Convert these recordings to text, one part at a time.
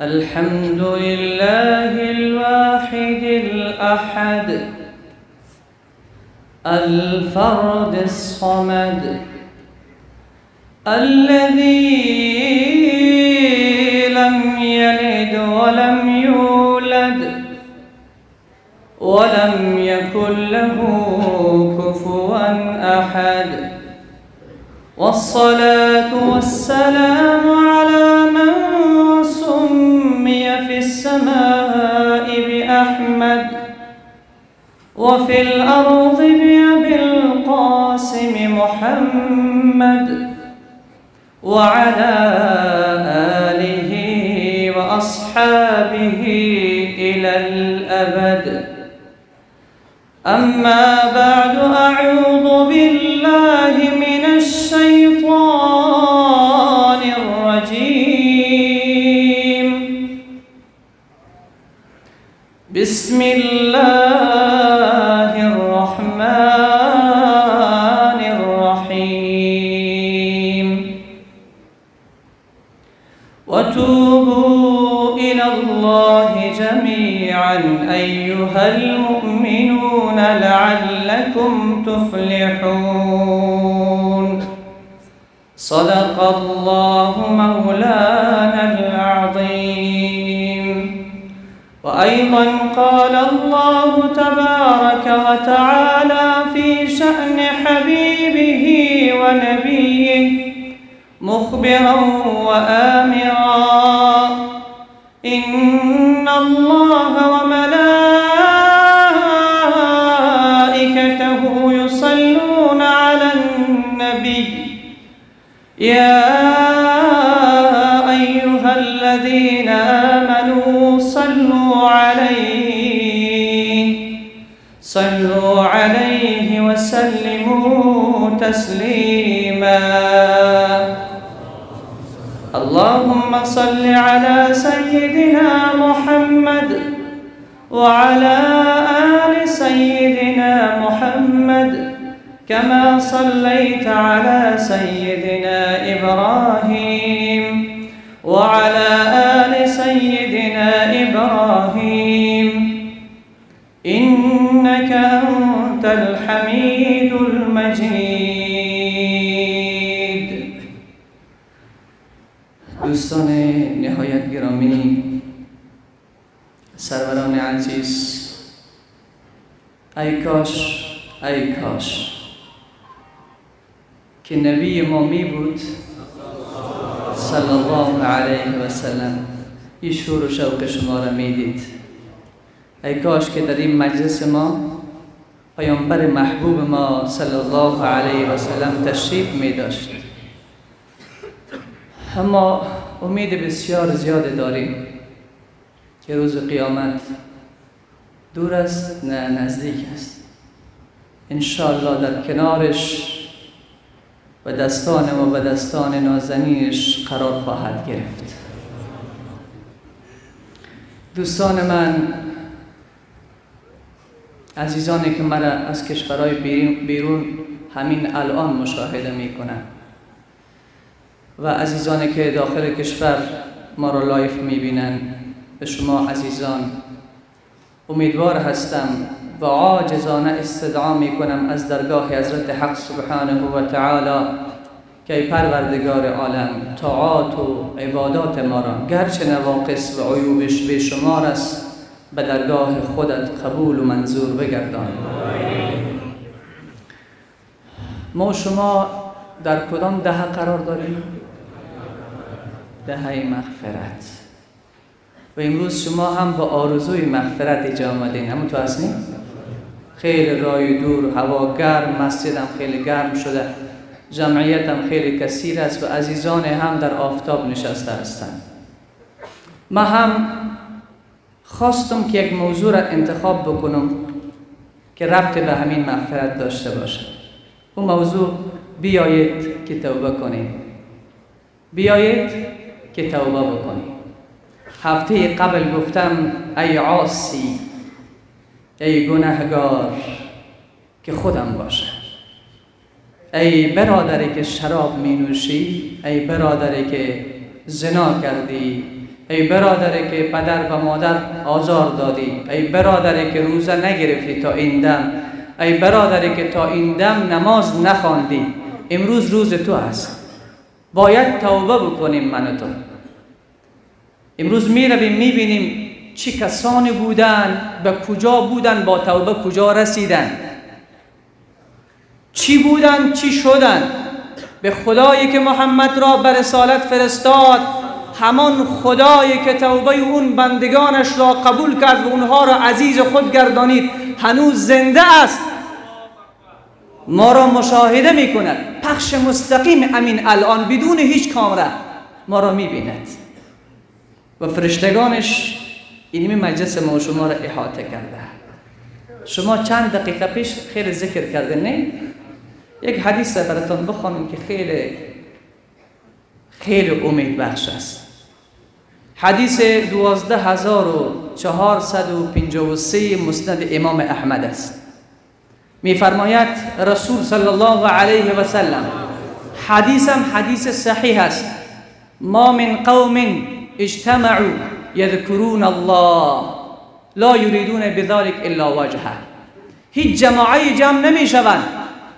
الحمد لله الواحد الأحد الفرد الصمد الذي لم يلد ولم يولد ولم يكن له كفوا أحد. والصلاة والسلام على من وفي الأرض بأبي القاسم محمد وعلى آله وأصحابه إلى الأبد. أما بعد أعوذ بالله من الشيطان الرجيم. بسم الله أيها المؤمنون لعلكم تفلحون. صدق الله مولانا العظيم. وأيضا قال الله تبارك وتعالى في شأن حبيبه ونبيه مخبرا وآمرا. إن الله وملائكته يصلون على النبي يا أيها الذين آمنوا صلوا عليه صلوا عليه وسلموا تسليما اللهم صل على سيدنا محمد وعلى آل سيدنا محمد كما صليت على سيدنا إبراهيم وعلى عزیز ای کاش ای کاش که نبی ما می بود صلی الله علیه و سلم این شور و شوق شما را می‌دید ای کاش که در این مجلس ما پیامبر محبوب ما صلی الله علیه و سلم تشریف می داشت اما امید بسیار زیاد داریم که روز قیامت دور است نه نزدیک است. انشاءالله در کنارش و دستان ما و دستان نازنینش قرار خواهد گرفت. دوستان من عزیزانی که مرا از کشورهای بیرون همین الان مشاهده می کنند و عزیزانی که داخل کشور ما را لایف می بینند به شما عزیزان امیدوار هستم و عاجزانه استدعا می کنم از درگاه حضرت حق سبحانه و تعالی که پروردگار عالم طاعات و عبادات ما را گرچه نواقص و عیوبش به شمار است به درگاه خودت قبول و منظور بگردان ما شما در کدام دهه قرار داریم؟ دهه مغفرت و امروز شما هم با آرزوی مغفرت اینجا آمدین تو هستین؟ خیلی رای دور هوا گرم مسجد هم خیلی گرم شده. جمعیت هم خیلی کثیر است و عزیزان هم در آفتاب نشسته هستند. ما هم خواستم که یک موضوع را انتخاب بکنم که ربط به همین مغفرت داشته باشه اون موضوع بیایید که توبه کنیم. بیایید که توبه بکنیم. هفته قبل گفتم ای عاصی ای گناهگار که خودم باشه. ای برادری که شراب می نوشی ای برادری که زنا کردی ای برادری که پدر و مادر آزار دادی ای برادری که روزه نگرفتی تا این دم ای برادری که تا این دم نماز نخواندی. امروز روز تو است باید توبه بکنیم من تو. امروز می رویم می بینیم چی کسانی بودن به کجا بودن با توبه کجا رسیدن؟ چی بودن چی شدن؟ به خدایی که محمد را به رسالت فرستاد همان خدایی که توبه اون بندگانش را قبول کرد و اونها را عزیز خود گردانید هنوز زنده است. ما را مشاهده می کند پخش مستقیم امین الان بدون هیچ کامره ما را می بیند و فرشتگانش اینمی مجلس ما شما را احاطه کرده. شما چند دقیقه پیش خیلی ذکر کرده نه یک حدیث براتون بخوانم که خیلی خیلی امید بخش است. حدیث دوازده هزار و چهارصد و پینجا و سی مسند امام احمد است. میفرماید رسول صلی الله علیه و سلم حدیثم حدیث صحیح است. ما من قوم اجتمعوا یذکرون الله. لا یریدون بذلك الا وجهه. هیچ جماعی جمع نمی شوند.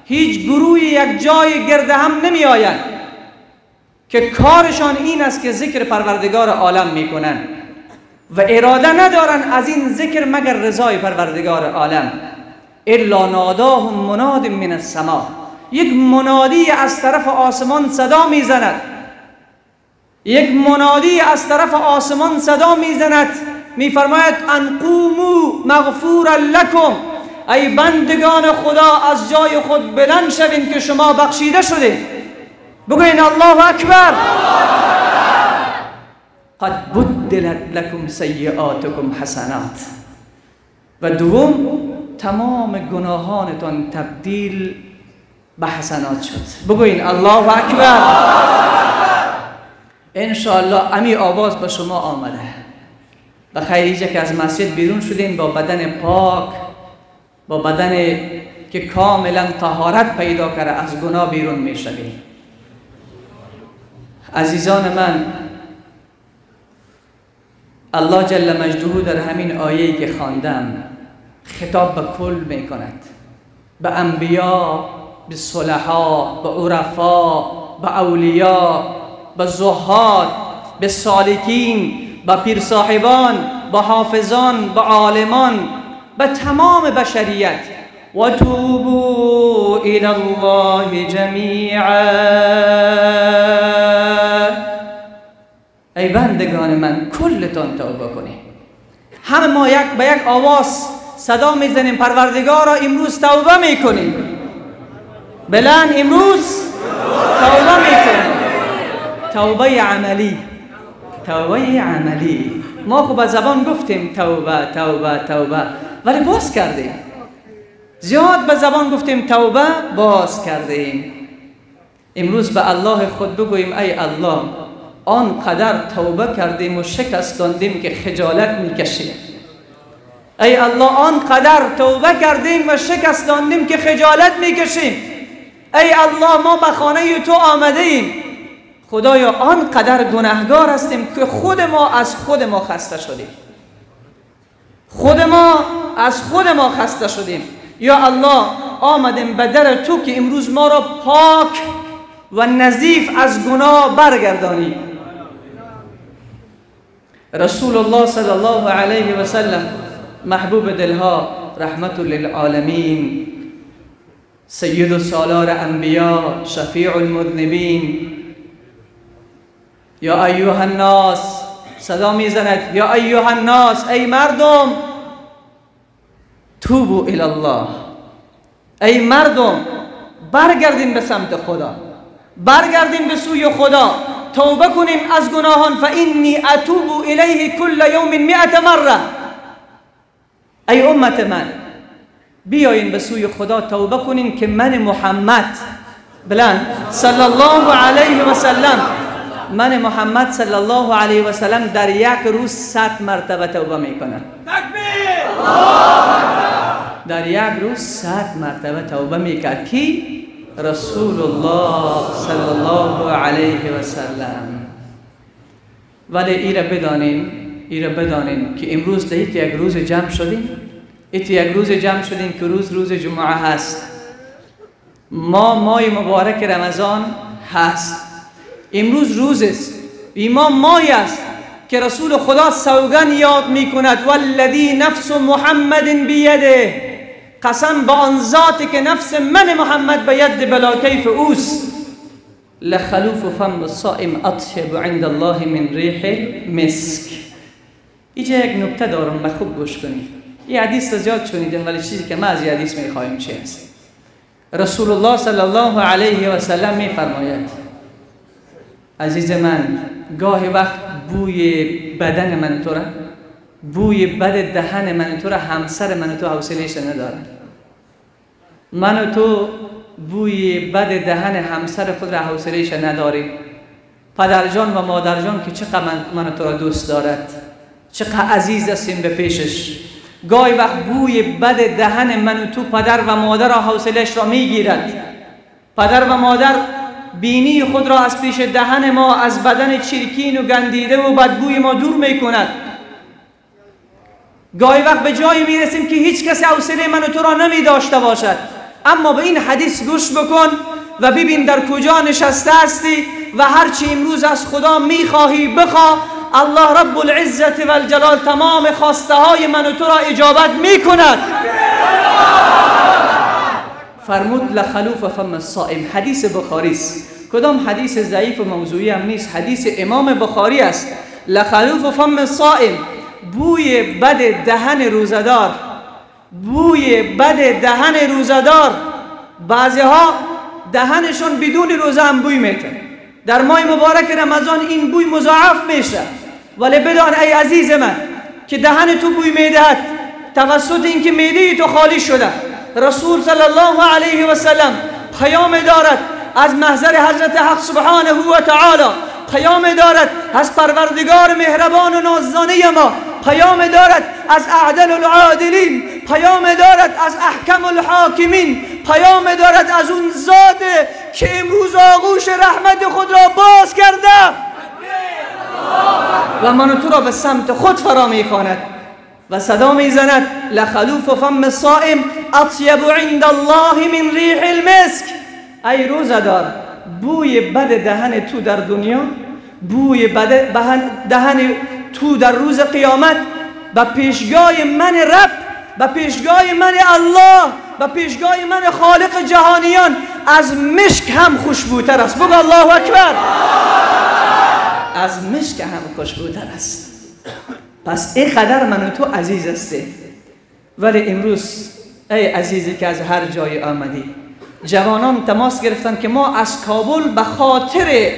هیچ گروهی یک جای گرد هم نمی آیند که کارشان این است که ذکر پروردگار عالم می‌کنن و اراده ندارن از این ذکر مگر رضای پروردگار عالم. الا ناداهم مناد من السما. یک منادی از طرف آسمان صدا می‌زند یک منادی از طرف آسمان صدا می‌زند. میفرماید ان قومو مغفورا لکم. ای بندگان خدا از جای خود بلند شوین که شما بخشیده شده. بگوین الله اکبر. قد بدلت لكم سیئاتكم حسنات. و دوم تمام گناهانتان تبدیل به حسنات شد. بگوین الله اکبر. انشاءالله امی آواز به شما آمده. و خیلی که از مسجد بیرون شدین با بدن پاک با بدن که کاملا طهارت پیدا کرده از گناه بیرون می شوید عزیزان من الله جل مجدوه در همین آیه‌ای که خواندم خطاب به کل می کند. به انبیا به صلحا به عرفا به اولیا به زهاد به سالکین به پیر صاحبان به حافظان به عالمان به تمام بشریت. و توبوا الى الله جمیعا. ای بندگان من کلتان توبه کنید همه ما یک به یک آواز صدا می‌زنیم پروردگارا امروز توبه می‌کنیم. بلند امروز توبه می‌کنیم. توبه عملی. توبه عملی. ما خب به زبان گفتیم توبه توبه توبه. ولی باز کردیم. زیاد به زبان گفتیم توبه باز کردیم. امروز به الله خود بگوییم ای الله آنقدر توبه کردیم و شکستاندیم که خجالت می‌کشیم. ای الله آنقدر توبه کردیم و شکستاندیم که خجالت می‌کشیم. ای الله ما به خانه تو آمده ایم خدایا آنقدر گناهگار هستیم که خود ما از خود ما خسته شدیم. خود ما از خود ما خسته شدیم. یا الله آمدیم به در تو که امروز ما را پاک و نظیف از گناه برگردانی. رسول الله صلی الله علیه و سلم محبوب دلها رحمت للعالمین. سید سالار انبیا شفیع المذنبین. یا ایوه الناس صدا میزند یا ایوه الناس ای مردم توبو الله. ای مردم برگردین به سمت خدا. برگردین به سوی خدا. توبه کنیم از گناهان فانی أتوب الیه کل یوم مئت مرة. ای امت من؟ بیاین به سوی خدا توبه کنین که من محمد. بلند. صلی الله علیه و سلم. من محمد صلی الله علیه و سلم در یک روز صد مرتبه توبه می‌کنم. تکبیر! در یک روز صد مرتبه توبه می‌کرد. کی? رسول الله صلی الله علیه و سلم. ولی ایره بدانین ایره بدانین که امروز ده یک روز جمع شدیم. ایت یک روز جمع شدیم که روز روز جمعه هست. ما مای مبارک رمضان هست. امروز روز است. ایمان مای است که رسول خدا سوگن یاد می کند والذی نفس محمد بیده. قسم با آن ذاتی که نفس من محمد به ید بلا کیف اوست. لخلوف فم الصائم اطیب عند الله من ریح مسک. اینجا یک نکته دارم به خوب گوش کنید. این حدیث زیاد شنیدیم ولی چیزی که ما از این حدیث می‌خواهیم چی است رسول الله صلی الله علیه و سلم میفرماید عزیز من گاهی وقت بوی بدن من تو را بوی بد دهن من تو را همسر من تو حوصلهش نداره من تو بوی بد دهن همسر خود را حوصلهش نداری پدرجان و مادرجان که چقدر من, من تو را دوست دارد. چقدر عزیز هستیم به پیشش. گاهی وقت بوی بد دهن من تو پدر و مادر را حوصلش را می‌گیرد. پدر و مادر بینی خود را از پیش دهن ما از بدن چرکین و گندیده و بدبوی ما دور می کند گاهی وقت به جایی می رسیم که هیچ کسی حوصله من و تو را نمی داشته باشد. اما به این حدیث گوش بکن و ببین در کجا نشسته هستی و هرچی امروز از خدا می‌خواهی بخواه الله رب العزت و الجلال تمام خواسته های من و تو را اجابت می کند فرمود لخلوف فم الصائم. حدیث بخاری است. کدام حدیث ضعیف و موضوعی هم نیست. حدیث امام بخاری است. لخلوف فم الصائم. بوی بد دهن روزدار. بوی بد دهن روزدار. بعضی ها دهنشون بدون روزه هم بوی میتن در ماه مبارک رمضان این بوی مضاعف میشه. ولی بدان ای عزیز من که دهن تو بوی می‌دهد. توسط اینکه میده تو خالی شده. رسول صلی الله علیه و سلم پیام دارد از محضر حضرت حق سبحانه و تعالی. پیام دارد از پروردگار مهربان و نازدانه ما. پیام دارد از اعدل العادلین. پیام دارد از احکم الحاکمین. پیام دارد از اون ذات که امروز آغوش رحمت خود را باز کرده. و من تو را به سمت خود فرا می‌خواند. و صدا می‌زند لخلوف فم صائم اطیب عند الله من ریح المسک. ای روزدار بوی بد دهن تو در دنیا بوی بد دهن تو در روز قیامت به پیشگاه من رب به پیشگاه من الله به پیشگاه من خالق جهانیان از مشک هم خوشبوتر است. بگو الله اکبر. از مشک هم خوشبوتر است. پس این قدر من و تو عزیز هستی. ولی امروز ای عزیزی که از هر جای آمدی جوانان تماس گرفتن که ما از کابل به خاطر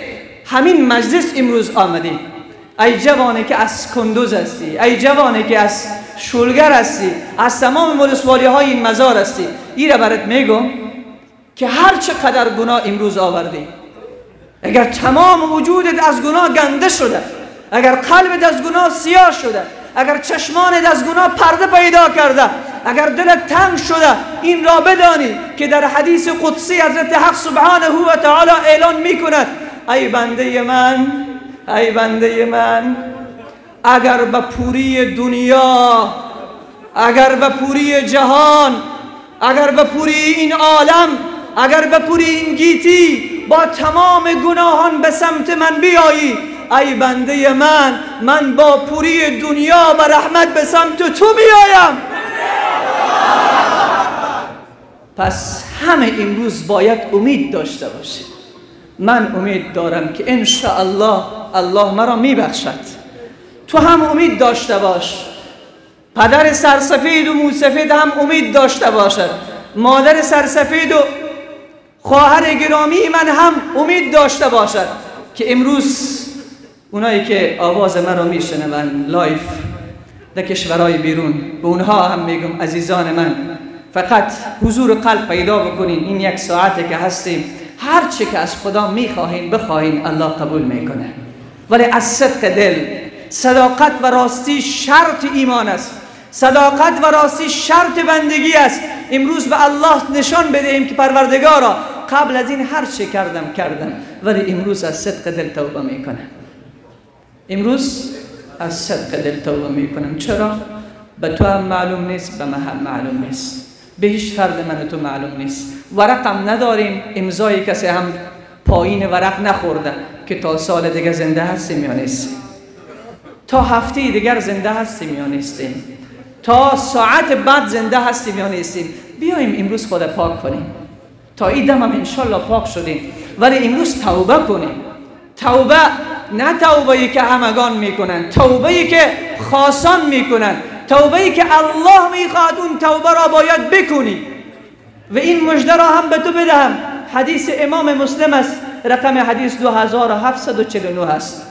همین مجلس امروز آمدیم ای جوانی که از کندوز هستی ای جوانی که از شولگر هستی از تمام مولسوالی های این مزار هستی. ای را برات میگم که هر چقدر گناه امروز آوردی اگر تمام وجودت از گناه گنده شده اگر قلبت از گناه سیاه شده اگر چشمانت از گناه پرده پیدا کرده اگر دلت تنگ شده این را بدانی که در حدیث قدسی حضرت حق سبحانه و تعالی اعلان می کند ای بنده من ای بنده من اگر به پوری دنیا اگر به پوری جهان اگر به پوری این عالم اگر به پوری این گیتی با تمام گناهان به سمت من بیایی. ای بنده من من با پوری دنیا و رحمت به سمت تو بیایم. پس همه امروز باید امید داشته باشه من امید دارم که ان الله الله مرا میبخشد. تو هم امید داشته باش. پدر سرسفید و موسفید هم امید داشته باشد. مادر سرسفید و خواهر گرامی من هم امید داشته باشد که امروز اونایی که آواز من رو میشنون live در کشورهای بیرون به اونها هم میگم عزیزان من فقط حضور قلب پیدا بکنین این یک ساعته که هستیم. هر چه که از خدا می‌خواهین بخواهین الله قبول می‌کنه. ولی از صدق دل صداقت و راستی شرط ایمان است. صداقت و راستی شرط بندگی است. امروز به الله نشان بدهیم که پروردگارا قبل از این هر چه کردم کردم. ولی امروز از صدق دل توبه می‌کنه. امروز از صدق دل توبه می‌کنم. چرا؟ به تو هم معلوم نیست به من معلوم نیست. به هیچ فرد من تو معلوم نیست. ورقم نداریم. امضای کسی هم پایین ورق نخورده که تا سال دیگه زنده هستیم یا نیستیم. تا هفته دیگر زنده هستیم یا نیستیم. تا ساعت بعد زنده هستیم یا نیستیم. بیایم امروز خود پاک کنیم. تا این دم هم انشالله پاک شدیم. ولی امروز توبه کنیم. توبه نه توبه ای که همگان می‌کنن توبه ای که خاصان می‌کنن توبه ای که الله می‌خواد اون توبه را باید بکنی. و این مجده را هم به تو بدهم. حدیث امام مسلم است رقم حدیث 2749 است.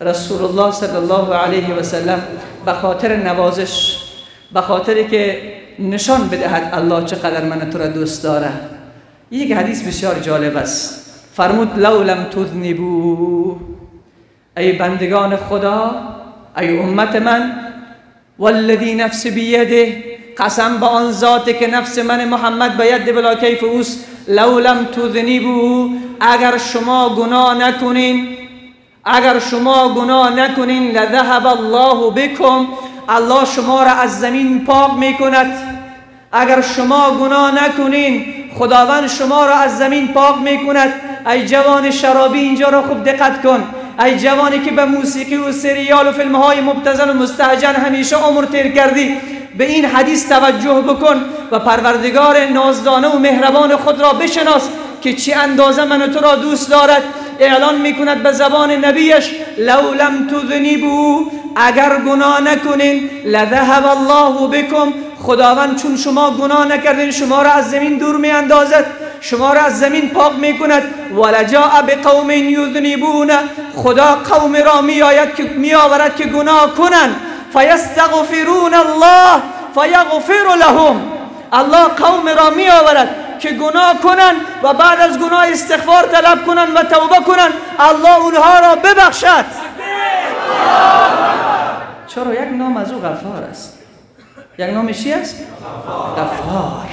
رسول الله صلی الله علیه و سلم به خاطر نوازش به خاطر که نشان بدهد الله چقدر من تو را دوست داره. یک حدیث بسیار جالب است. فرمود لو لم تذنبو ای بندگان خدا ای امت من والذی نفس بیده قسم به آن ذاتی که نفس من محمد به ید بلا کیف اوست لو لم تذنبو اگر شما گناه نکنین اگر شما گناه نکنین لذهب الله بكم الله شما را از زمین پاک می‌کند. اگر شما گناه نکنین خداوند شما را از زمین پاک می‌کند. ای جوان شرابی اینجا را خوب دقت کن. ای جوانی که به موسیقی و سریال و فیلم های مبتزل و مستعجل همیشه عمر تیر کردی به این حدیث توجه بکن و پروردگار نازدانه و مهربان خود را بشناس که چی اندازه من تو را دوست دارد. اعلان می‌کند به زبان نبیش لو لم تذنبو اگر گناه نکنین لذهب الله بكم خداوند چون شما گناه نکردین شما را از زمین دور می اندازد شما را از زمین پاک می کند ولجاء بقوم یذنبون خدا قوم را می آید که می آورد که گناه کنند. فیستغفرون الله فیغفر لهم. الله قوم را می آورد که گناه کنن و بعد از گناه استغفار طلب کنن و توبه کنن الله اونها را ببخشد. چرا یک نام از او غفار است؟ یک نام چی است غفار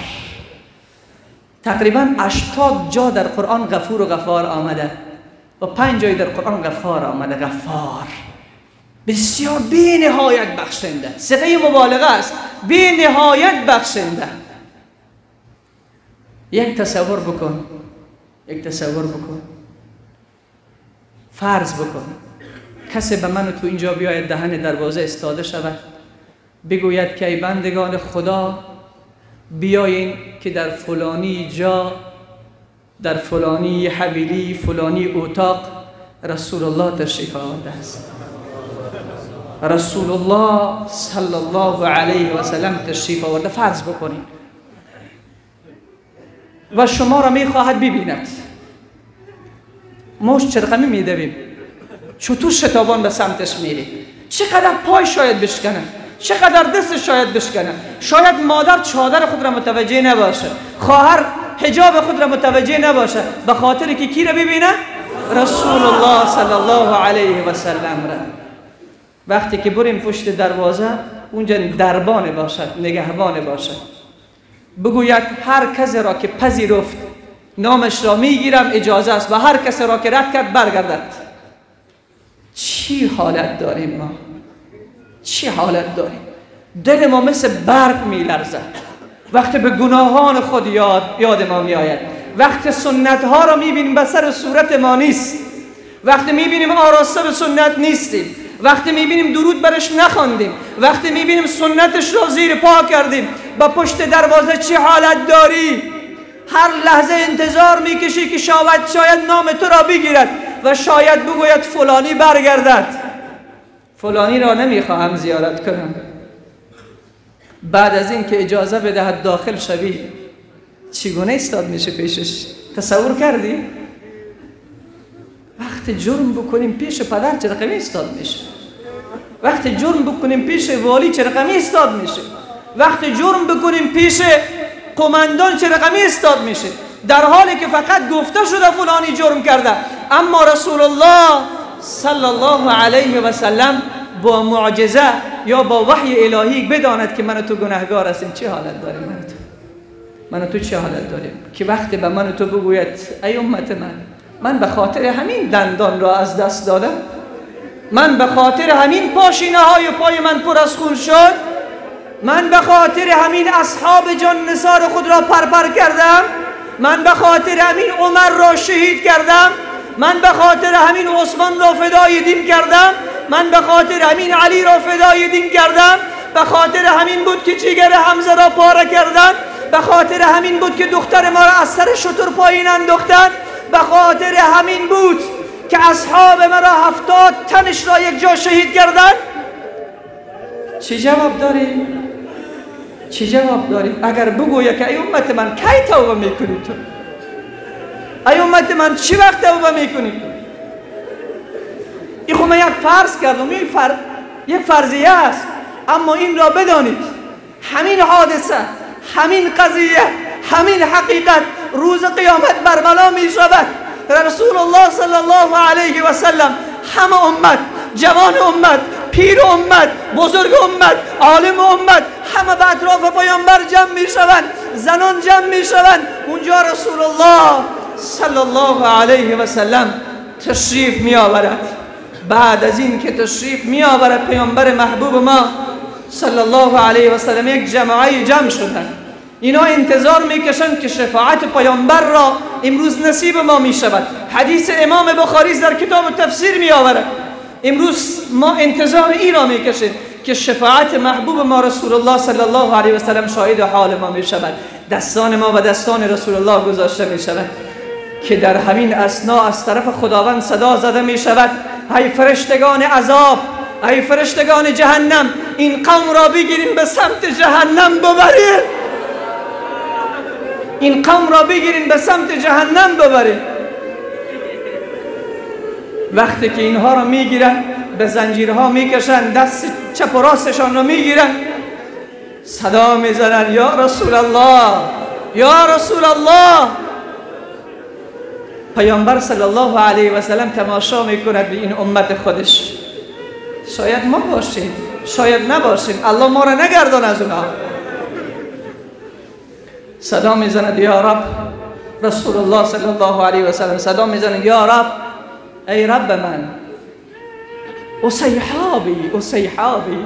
تقریبا 80 جا در قرآن غفور و غفار آمده و پنج جای در قرآن غفار آمده غفار بسیار بی نهایت بخشنده صفحه مبالغه است بی نهایت بخشنده یک تصور بکن یک تصور بکن فرض بکن کسی به من تو اینجا بیاید دهن دروازه استاده شود بگوید که ای بندگان خدا بیاین که در فلانی جا در فلانی حویلی فلانی اتاق رسول الله تشریف آورده است. رسول الله صلی الله علیه و سلم تشریف آورده. فرض بکنید و شما را می‌خواهد ببیند. ما چرقمی میدویم چطور شتابان به سمتش میری چقدر پای شاید بشکنه چقدر دست شاید بشکنه. شاید مادر چادر خود را متوجه نباشه. خواهر حجاب خود را متوجه نباشه. به خاطر که کی را ببینه؟ رسول الله صلی الله علیه و سلم را. وقتی که بریم پشت دروازه اونجا دربان باشد نگهبان باشد. بگوید هر کسی را که پذیرفت نامش را می‌گیرم اجازه است. و هر کسی را که رد کرد برگردد. چی حالت داریم ما؟ چی حالت داریم دل ما مثل برق میلرزد وقتی به گناهان خود یاد, یاد ما میآید. وقتی سنت ها را می‌بینیم به سر صورت ما نیست. وقتی می‌بینیم آراسته به سنت نیستیم. وقتی می‌بینیم درود برش نخواندیم. وقتی می‌بینیم سنتش را زیر پا کردیم. با پشت دروازه چی حالت داری؟ هر لحظه انتظار می‌کشی که شاید شاید نام تو را بگیرد و شاید بگوید فلانی برگردد. فلانی را نمی‌خواهم زیارت کنم. بعد از این که اجازه بدهد داخل شوی چگونه استاد میشه پیشش؟ تصور کردی؟ وقتی جرم بکنیم پیش پدر چه رقمی استاد میشه. وقتی جرم بکنیم پیش والی چه رقمی استاد میشه. وقتی جرم بکنیم پیش قماندان چه رقمی استاد میشه. در حالی که فقط گفته شده فلانی جرم کرده. اما رسول الله صلی الله علیه و سلم با معجزه یا با وحی الهی بداند که من تو گناهگار هستیم چه حالت داریم من تو من تو چه حالت داریم که وقتی به من تو بگوید ای امت من من به خاطر همین دندان را از دست دادم من به خاطر همین پاشینه های پای من پر از خون شد من به خاطر همین اصحاب جان نصار خود را پرپر کردم من به خاطر همین عمر را شهید کردم من به خاطر همین عثمان را فدای دین کردم من به خاطر همین علی را فدای دین کردم به خاطر همین بود که جگر حمزه را پاره کردن به خاطر همین بود که دختر ما را از سر شطور پایین انداختن به خاطر همین بود که اصحاب مرا هفتاد تنش را یک جا شهید کردن چی جواب داری؟ چی جواب داری؟ اگر بگویه که ای امت من کی توبه می‌کنی تو؟ ای امت من چی وقت توبه می‌کنی تو؟ این خب من یک فرض کردم این فر... یک فرضیه است اما این را بدانید. همین حادثه همین قضیه همین حقیقت روز قیامت برملا می شود رسول الله صلی الله علیه و سلم همه امت جوان امت پیر امت بزرگ امت عالم امت همه به اطراف پیامبر جمع می شوند زنان جمع می شوند اونجا رسول الله صلی الله علیه و سلم تشریف می آورد بعد از این که تشریف می آورد پیامبر محبوب ما صلی الله علیه و سلم یک جمعه جمع شدند. اینا انتظار می‌کشند که شفاعت پیامبر را امروز نصیب ما می شود حدیث امام بخاری در کتاب تفسیر می آورد امروز ما انتظار این را می‌کشیم که شفاعت محبوب ما رسول الله صلی الله علیه و سلم شاهد حال ما می شود دستان ما و دستان رسول الله گذاشته می شود که در همین اسنا از طرف خداوند صدا زده می شود ای فرشتگان عذاب ای فرشتگان جهنم این قوم را بگیریم به سمت جهنم ببرید این قوم را بگیرین به سمت جهنم ببرین وقتی که اینها را می‌گیرن به زنجیرها می‌کشن دست چپ و راستشان را می‌گیرن. صدا می‌زنن یا رسول الله یا رسول الله. پیامبر صلی الله علیه و سلم تماشا می‌کند به این امت خودش. شاید ما باشیم شاید نباشیم. الله ما را نگردان از اونها صدا می‌زند یا رب. رسول الله صلی الله علیه و سلم صدا می‌زند یا رب. ای رب من. اصیحابی اصیحابی.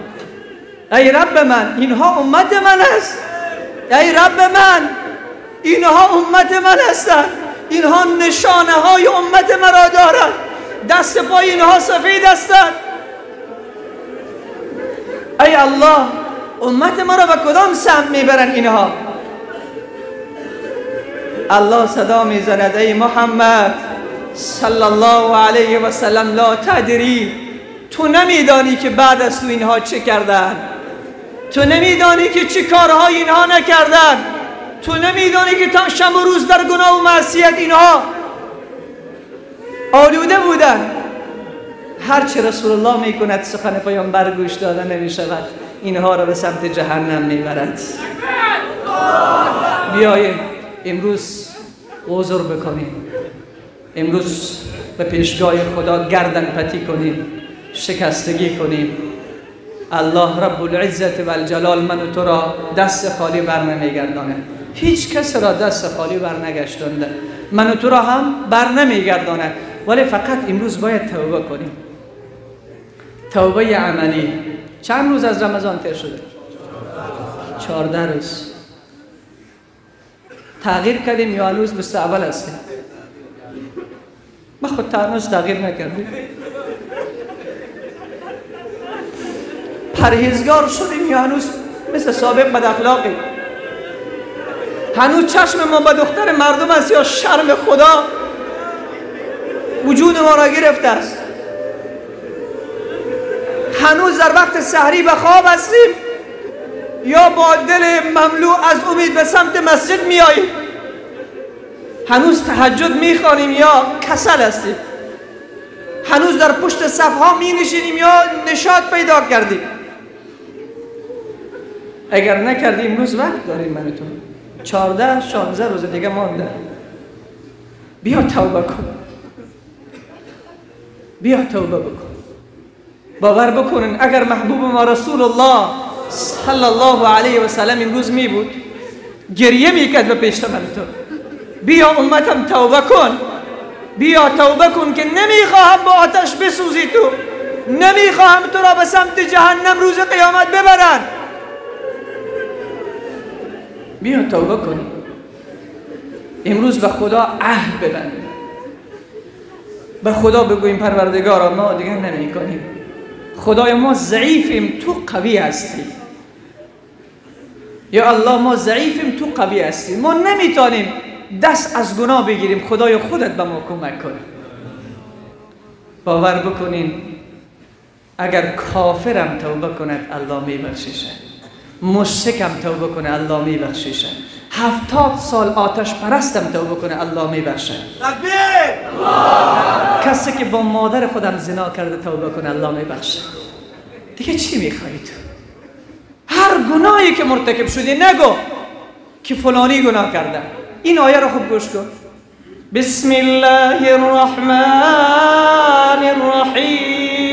ای رب من. اینها امت من است. ای رب من. اینها امت من هستند. اینها نشانه های امت مرا دارند. دست پای اینها سفید هستند. ای الله امت مرا به کدام سمت می‌برن اینها؟ الله صدا می‌زند ای محمد صلی الله علیه و سلم لا تدری. تو نمیدانی که بعد از تو اینها چه کردن. تو نمیدانی که چه کارهای اینها نکردن. تو نمیدانی که تا شب و روز در گناه و معصیت اینها آلوده بودن. هرچه رسول الله می‌کند سخن پیامبر گوش داده نمی اینها را به سمت جهنم می‌برد. بیاییم امروز عذر بکنیم. امروز به پیشگاه خدا گردن پتی کنیم شکستگی کنیم. الله رب العزت و الجلال من و تو را دست خالی بر نمیگردانه هیچ کس را دست خالی بر نگشتنده من و تو را هم بر نمیگردانه ولی فقط امروز باید توبه کنیم. توبه عملی. چند روز از رمضان تیر شده؟ چهارده روز. تغییر کردیم یا هنوز مثل اول هستیم؟ ما خود هنوز تغییر نکردیم. پرهیزگار شدیم یا هنوز مثل سابق بد اخلاقی هنوز چشم ما به دختر مردم است یا شرم خدا؟ وجود ما را گرفته است. هنوز در وقت سحری به خواب هستیم یا با دل مملو از امید به سمت مسجد میاییم؟ هنوز تهجد می‌خوانیم یا کسل هستیم؟ هنوز در پشت صفها می نشینیم یا نشاط پیدا کردیم؟ اگر نکردیم روز وقت داریم من تو. چارده شانزه روز دیگه مانده. بیا توبه کن. بیا توبه بکن. باور بکنن اگر محبوب ما رسول الله صلی الله علیه و سلم امروز می بود گریه می‌کرد به پیش من تو. بیا امتم توبه کن. بیا توبه کن که نمی‌خواهم با آتش بسوزی تو. نمی‌خواهم تو را به سمت جهنم روز قیامت ببرن. بیا توبه کنیم امروز به خدا عهد ببندیم به خدا بگوییم پروردگارا ما دیگه نمی کنیم خدای ما ضعیفیم تو قوی هستی. یا الله ما ضعیفیم تو قوی هستی. ما نمی‌تونیم دست از گناه بگیریم. خدای خودت به ما کمک کنه باور بکنین اگر کافرم توبه کند الله میبخشیشه. مشرکم توبه کنه الله میبخشیشه. هفتاد سال آتش پرستم توبه کنه الله میبخشه. کسی که با مادر خودم زنا کرده توبه کنه الله میبخشه. دیگه چی میخوایی تو؟ هر گناهی که مرتکب شدی نگو که فلانی گناه کرده. این آیه رو خوب گوش کن. بسم الله الرحمن الرحیم.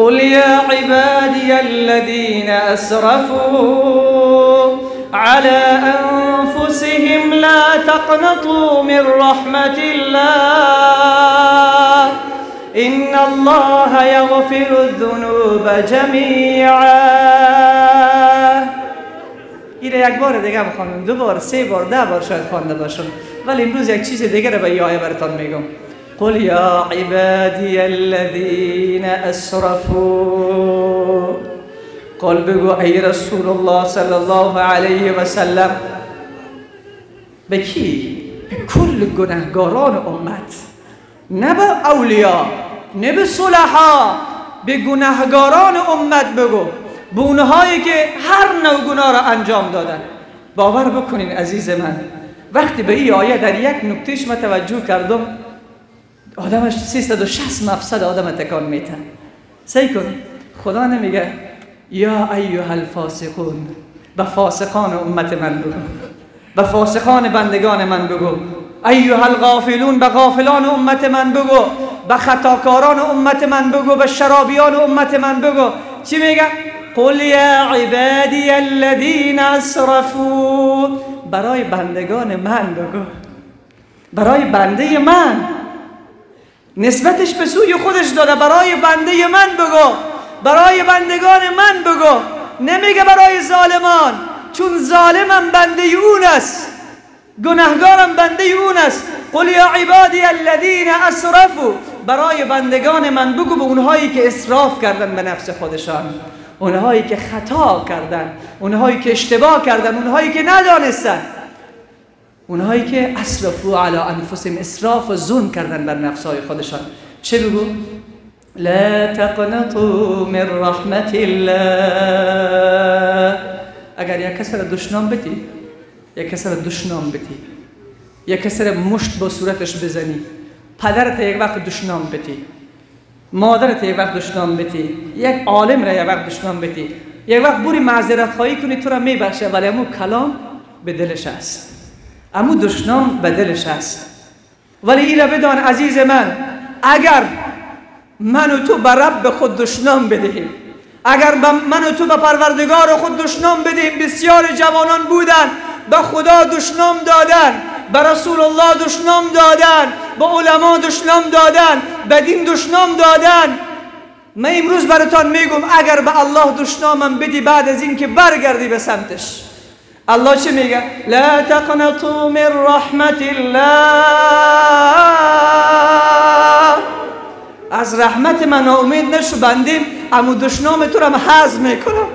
قل يا عبادي الذين أسرفوا على أنفسهم لا تقنطوا من رحمة الله إن الله يغفر الذنوب جميعا. این یک بار دیگه میخوانم دو بار سه بار ده بار شاید خوانده باشم ولی امروز یک چیز دیگه رو به این آیه براتون میگم قل یا عبادی الذین اسرفوا قل بگو ای رسول الله صلی الله علیه و سلم به کی؟ به کل گناهگاران امت. نه به اولیا نه به صلحا به گناهگاران امت بگو. به اونهایی که هر نوع گناه را انجام دادن. باور بکنین عزیز من وقتی به این آیه در یک نکتهش ما توجه کردم آدمش 360 مفصد آدم تکان میتن. سعی کن. خدا نمیگه یا ایها الفاسقون به فاسقان امت من بگو. به فاسقان بندگان من بگو. ایها الغافلون به غافلان امت من بگو. به خطاکاران امت من بگو. به شرابیان امت من بگو. چی میگه؟ قل یا عبادی الذین اسرفوا. برای بندگان من بگو. برای بنده من. نسبتش به سوی خودش داده. برای بنده من بگو. برای بندگان من بگو. نمیگه برای ظالمان. چون ظالمم بنده اون است. گناهگارم بنده اون است. قل یا عبادی الذین اسرفوا. برای بندگان من بگو به اونهایی که اسراف کردن به نفس خودشان. اونهایی که خطا کردن. اونهایی که اشتباه کردن. اونهایی که ندانستن. اونهایی که اسرفو علی انفسهم اسراف و ظلم کردن بر نفسهای خودشان. چه بگو؟ لا تقنطوا من رحمت الله. اگر یک کس را دشنام بتی یک کس را دشنام بتی یک کس را مشت با صورتش بزنی. پدرت یک وقت دشنام بتی مادرت یک وقت دشنام بتی یک عالم را یک وقت دشنام بتی یک وقت بوری معذرت خواهی کنی تو را میبخشه ولی امو کلام به دلش است. امو دشنام به دلش است ولی این را بدان عزیز من اگر من و تو به رب خود دشنام بدهیم اگر من و تو به پروردگار خود دشنام بدهیم بسیار جوانان بودن به خدا دشنام دادن به رسول الله دشنام دادن به علما دشنام دادن به دین دشنام دادن. من امروز براتان میگم اگر به الله دشنامم بدی بعد از این که برگردی به سمتش. الله چه میگه؟ لا تقنطوا من رحمت الله. از رحمت من امید نشو بندیم اما دشنام تو را حزم می‌کنم.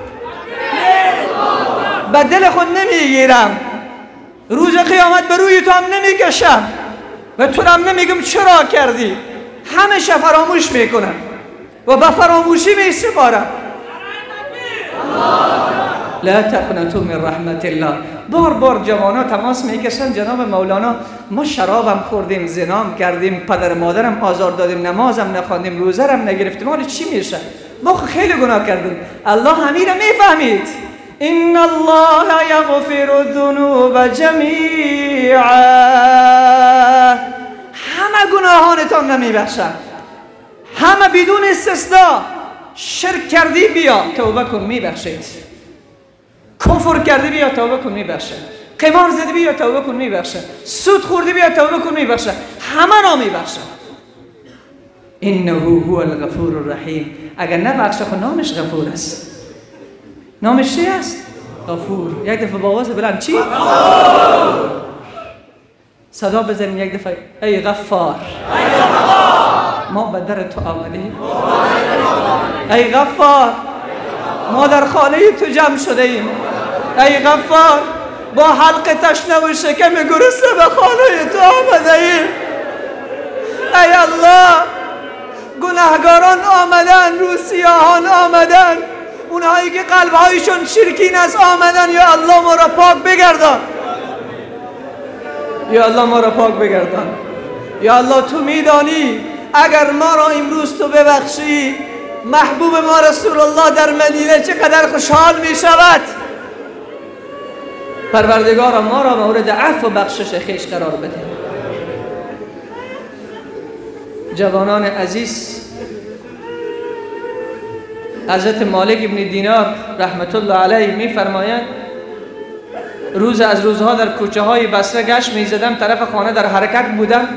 به دل خود نمی‌گیرم. روز قیامت به روی تو هم نمی‌کشم. و تو هم نمیگم چرا کردی؟ همیشه فراموش می‌کنم. و به فراموشی میسپارم. لا تقنطوا من رحمت الله. بار بار جوانا تماس می‌کشن جناب مولانا ما شرابم خوردیم زنام کردیم پدر مادرم آزار دادیم نمازم نخواندیم روزرم نگرفتیم حالا چی میشه؟ ما خیلی گناه کردیم. الله همین می‌فهمید. ان الله یغفر الذنوب جمیعا. همه گناهانتان نمیبخشن همه بدون استثناء. شرک کردی بیا. توبه کن میبخشید. کفر کردی بیا توبه کن میبخشه. قمار زدی بیا توبه کن میبخشه. سود خوردی بیا توبه کن میبخشه. همه را میبخشه. انه هو الغفور الرحیم. اگر نبخشه خود نامش غفور است. نامش چی است؟ غفور. یک دفعه با آواز بلند. چی؟ صدا بزنیم یک دفعه. ای غفار. ما به در تو آمدیم. ای غفار. ما در خانه تو جمع شده ایم ای غفار با حلق تشنه و شکم گرسنه به خانه تو آمده ایم ای الله گناهگاران آمدن روسیاهان آمدن اونهایی که قلبهایشون شرکین است آمدن. یا الله ما را پاک بگردان. یا الله ما را پاک بگردان. یا الله تو میدانی اگر ما را امروز تو ببخشی محبوب ما رسول الله در مدینه چقدر خوشحال می شود پروردگار ما را مورد عفو و بخشش خیش قرار بده جوانان عزیز حضرت مالک ابن دینار رحمت الله علیه میفرمایند روز از روزها در کوچه های بسره گشت می‌زدم طرف خانه در حرکت بودم.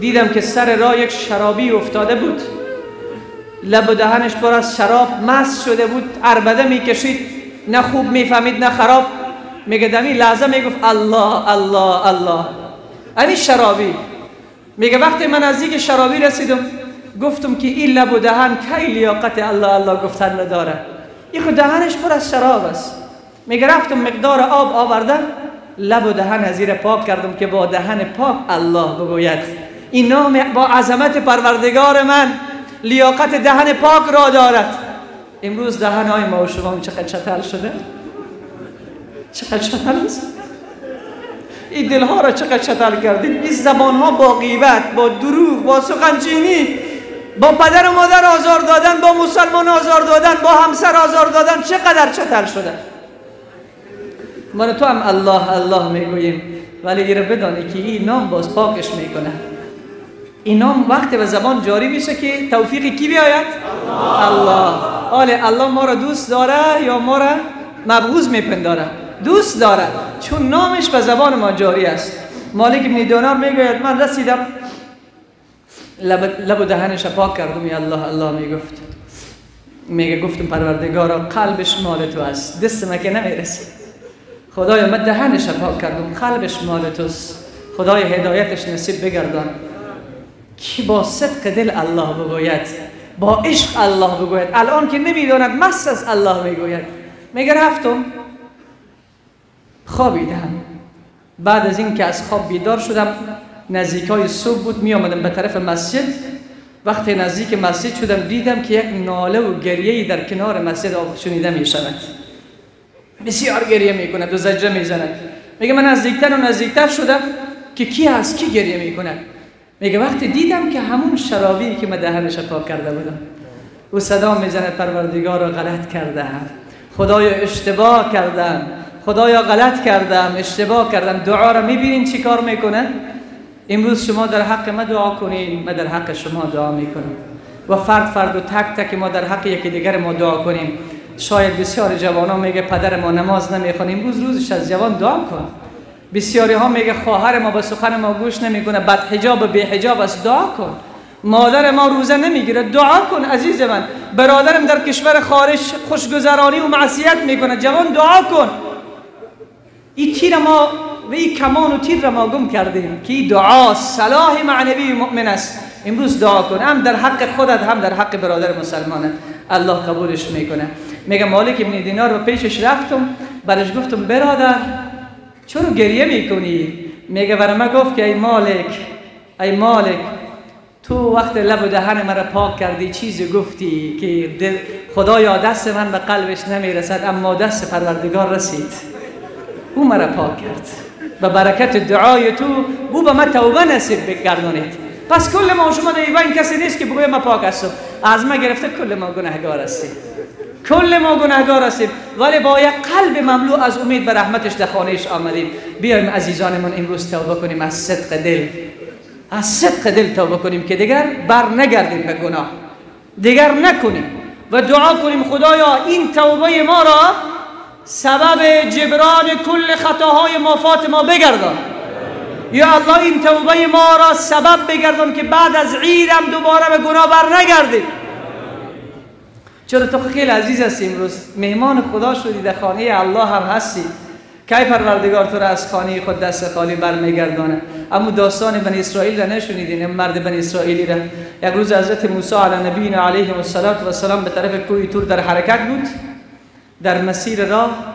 دیدم که سر راه یک شرابی افتاده بود. لب و دهنش پر از شراب مست شده بود. عربده می‌کشید. نه خوب می‌فهمید نه خراب. میگه دمی لحظه می‌گفت الله الله الله. این شرابی. میگه وقتی من نزدیک شرابی رسیدم گفتم که این لب و دهن کی لیاقت الله الله گفتن نداره. این خود دهنش پر از شراب است. میگه رفتم مقدار آب آوردم لب و دهن زیر پاک کردم که با دهن پاک الله بگوید. این نام با عظمت پروردگار من لیاقت دهن پاک را دارد. امروز دهن های ما و شما چقدر چتل شده؟ چقدر چتل است؟ این دلها را چقدر چتل کردیم؟ این زبان ها با غیبت با دروغ با سخنچینی با پدر و مادر آزار دادن با مسلمان آزار دادن با همسر آزار دادن چقدر چتل شده؟ ما تو هم الله الله می‌گوییم. ولی ایره بدانی که این نام باز پاکش می‌کنه. این نام وقتی به زبان جاری میشه که توفیقی کی بیاید؟ الله. آله الله ما را دوست داره یا ما را مبغوز میپنداره؟ دوست داره چون نامش به زبان ما جاری است. مالک ابن دینار می‌گوید من رسیدم. لب و دهنش پاک کردم یا الله الله می‌گفت. میگه گفتم پروردگارا قلبش مال تو است. دست ما که نمی‌رسه خدایا من دهنش پاک کردم. قلبش مال توست. خدای هدایتش نصیب بگردان. کی با صدق دل الله بگوید؟ با عشق الله بگوید. الان که نمی‌داند مست از الله می‌گوید. میگه رفتم. خوابیدم. بعد از این که از خواب بیدار شدم نزدیک های صبح بود می آمدم به طرف مسجد. وقتی نزدیک مسجد شدم دیدم که یک ناله و گریه در کنار مسجد شنیده می شود بسیار گریه می کند و زجره می زند میگه من نزدیکتر و نزدیکتر شدم که کی هست کی گریه می کند میگه وقتی دیدم که همون شرابی که من دهنش پاک کرده بودم او صدا می‌زنه پروردگار رو غلط کردم خدایا اشتباه کردم خدایا غلط کردم اشتباه کردم. دعا رو می‌بینین چی کار می‌کنه؟ امروز شما در حق ما دعا کنین ما در حق شما دعا می‌کنیم و فرد فرد و تک تک ما در حق یکی دیگر ما دعا کنیم. شاید بسیار جوان میگه پدر ما نماز نمی‌خونه امروز روزش از جوان دعا کن. بسیاری ها میگه خواهر ما به سخن ما گوش نمی‌کنه بد حجاب و بی حجاب است دعا کن. مادر ما روزه نمی‌گیره دعا کن عزیز من. برادرم در کشور خارج خوشگذرانی و معصیت می‌کنه جوان دعا کن. این تیر ما و این کمان و تیر ما گم کردیم که دعا صلاح معنوی مؤمن است. امروز دعا کن. هم در حق خودت هم در حق برادر مسلمانت. الله قبولش می‌کنه. میگه مالک ابن دینار رو پیشش رفتم. برش گفتم برادر چرا گریه می‌کنی؟ میگه برای من گفت که ای مالک ای مالک تو وقت لب و دهن مرا پاک کردی چیزی گفتی که خدایا دست من به قلبش نمی‌رسد اما دست پروردگار رسید. او مرا پاک کرد به برکت دعای تو بو به ما توبه نصیب بگردانید پس کل ما شما در این کسی نیست که بگوی ما پاک هستم از ما گرفته کل ما گناهگار هستیم. کل ما گناهگار هستیم. ولی با یک قلب مملو از امید به رحمتش در خانهش آمدیم. بیایم عزیزانمون امروز توبه کنیم. از صدق دل از صدق دل توبه کنیم که دیگر بر نگردیم به گناه. دیگر نکنیم و دعا کنیم. خدایا این توبه ما را سبب جبران کل خطاهای ما فاطمه بگردان. یا الله این توبه ما را سبب بگردان که بعد از عیدم دوباره به گناه بر نگردیم چرا تو خیلی عزیز هستی امروز؟ مهمان خدا شدی در خانه الله هم هستی. کی پروردگار تو را از خانه خود دست خالی برمیگردانه؟ اما داستان بنی اسرائیل را نشونیدین مرد بنی اسرائیلی را. یک روز حضرت موسی علی نبینا علیه و سلام به طرف کوی تور در حرکت بود. در مسیر راه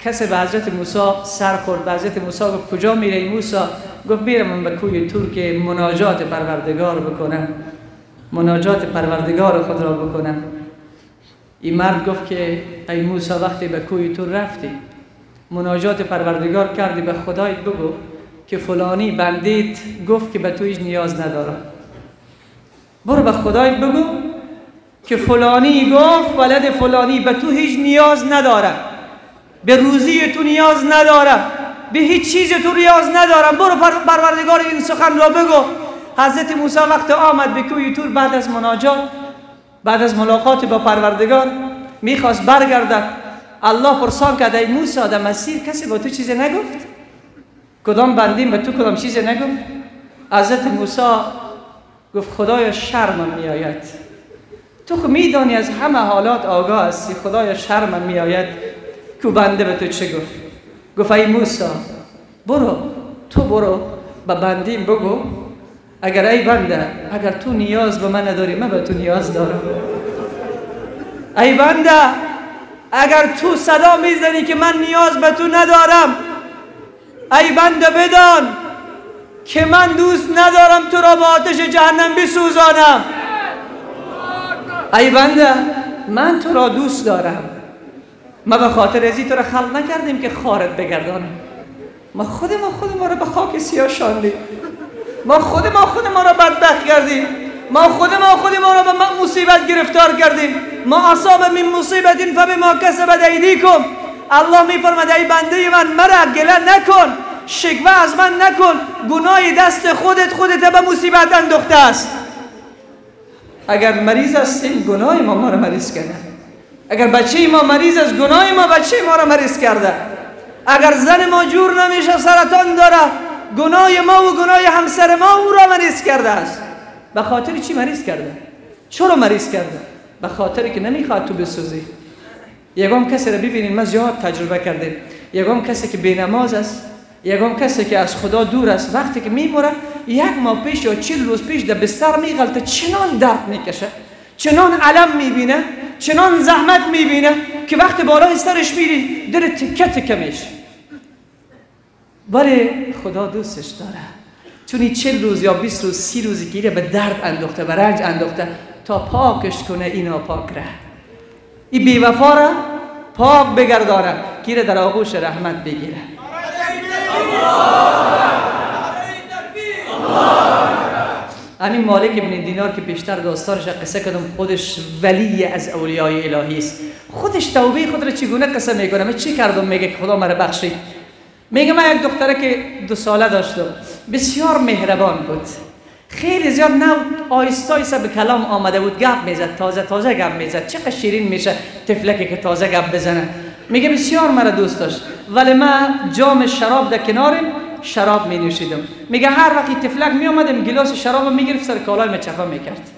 کسی به حضرت موسی سر خورد. به حضرت موسی گفت کجا میره موسی؟ گفت میرم به کوی تور که مناجات پروردگار بکنم. مناجات پروردگار خود را بکنم. این مرد گفت که ای موسی وقتی به کوی تور رفتی مناجات پروردگار کردی به خدای بگو که فلانی بندیت گفت که به تو هیچ نیاز ندارم. برو به خدای بگو که فلانی گفت ولد فلانی به تو هیچ نیاز ندارم به روزی تو نیاز ندارم به هیچ چیز تو نیاز ندارم برو پروردگار این سخن را بگو. حضرت موسی وقت آمد به کوی تور بعد از مناجات بعد از ملاقات با پروردگار می‌خواست برگردد. الله پرسان کرد ای موسی در مسیر کسی با تو چیزی نگفت؟ کدام بندیم به تو کدام چیزی نگفت؟ حضرت موسی گفت خدای شرمم میآید. تو خو میدانی از همه حالات آگاه هستی خدای شرمم میآید. که بنده به تو چه گفت؟ گفت ای موسی برو تو برو به بندیم بگو. اگر ای بنده اگر تو نیاز به من نداری من به تو نیاز دارم. ای بنده اگر تو صدا می‌زنی که من نیاز به تو ندارم ای بنده بدان که من دوست ندارم تو را با آتش جهنم بسوزانم. ای بنده من تو را دوست دارم. ما به خاطر ازی تو را خلق نکردیم که خارت بگردانم. ما خود ما خود ما را به خاک سیاه شاندیم. ما خود ما خود ما را بدبخت کردیم. ما خود ما خود ما را به مصیبت گرفتار کردیم. ما اصاب من مصیبت فبما کسبت ایدیکم. الله میفرماد ای بنده من مرا گله نکن. شکوه از من نکن. گناه دست خودت خودت به مصیبت انداخته است. اگر مریض هستیم گناه ما ما را مریض کرده. اگر بچه ما مریض است گناه ما بچه ما را مریض کرده. اگر زن ما جور نمیشه سرطان داره گناه ما و گناه همسر ما او را مریض کرده است. به خاطر چی مریض کرده؟ چرا مریض کرده؟ به خاطر که نمی‌خواد تو بسوزی. یگام کسی را ببینید ما زیاد تجربه کردیم یگام کسی که بینماز است یگام کسی که از خدا دور است وقتی که میموره یک ماه پیش یا چل روز پیش در بستر میغلطه چنان درد می‌کشه چنان علم می‌بینه چنان زحمت می‌بینه که وقتی بالای سرش میری دل تکه تکه میشه. ولی خدا دوستش داره. چون چل روز یا 20 روز سی روزی گیره به درد انداخته و رنج انداخته تا پاکش کنه اینا پاک ره. این بیوفا را پاک بگردانه گیره در آغوش رحمت بگیره. همین مالک ابن دینار که بیشتر داستانش قصه کردم خودش ولی از اولیای الهی است. خودش توبه خود را چگونه قصه من چی کردم؟ میگه که خدا مرا بخشید. میگه من یک دختره که دو ساله داشتم. بسیار مهربان بود. خیلی زیاد نه آیستا آیستا به کلام آمده بود. گپ می‌زد تازه تازه گپ می‌زد. چقدر شیرین میشه تفلکی که تازه گپ بزنه. میگه بسیار مرا دوست داشت. ولی من جام شراب در کنارم شراب می نوشیدم میگه هر وقتی تفلک می آمدم گلاس شراب می گرفت سر کالای می چپه می‌کرد.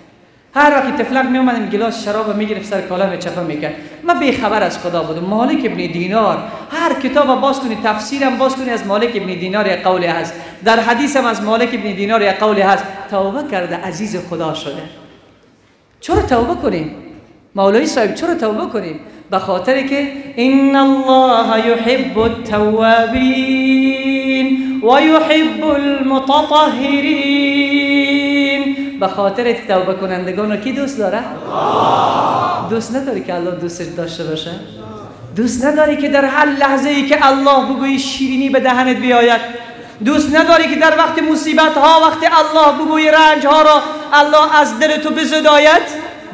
هر وقتی تفلک می آمدم گلاس شراب می گرفت سر کالای می چپه می‌کرد. من بی خبر از خدا بودم. مالک ابن دینار. هر کتاب باز کنی تفسیرم باز کنی از مالک ابن دینار یک قولی هست. در حدیثم از مالک ابن دینار یک قولی هست. توبه کرده عزیز خدا شده. چرا توبه کنیم؟ مولوی صاحب چرا توبه کنیم؟ به خاطر که ان الله يحب التوابین و يحب المتطهرین به خاطر توبه کنندگان رو کی دوست داره؟ دوست نداری که الله دوستش داشته باشه؟ دوست نداری که در هر لحظه ای که الله بگوی شیرینی به دهنت بیاید؟ دوست نداری که در وقت مصیبت ها وقت الله بگوی رنج ها را الله از دل تو بزداید؟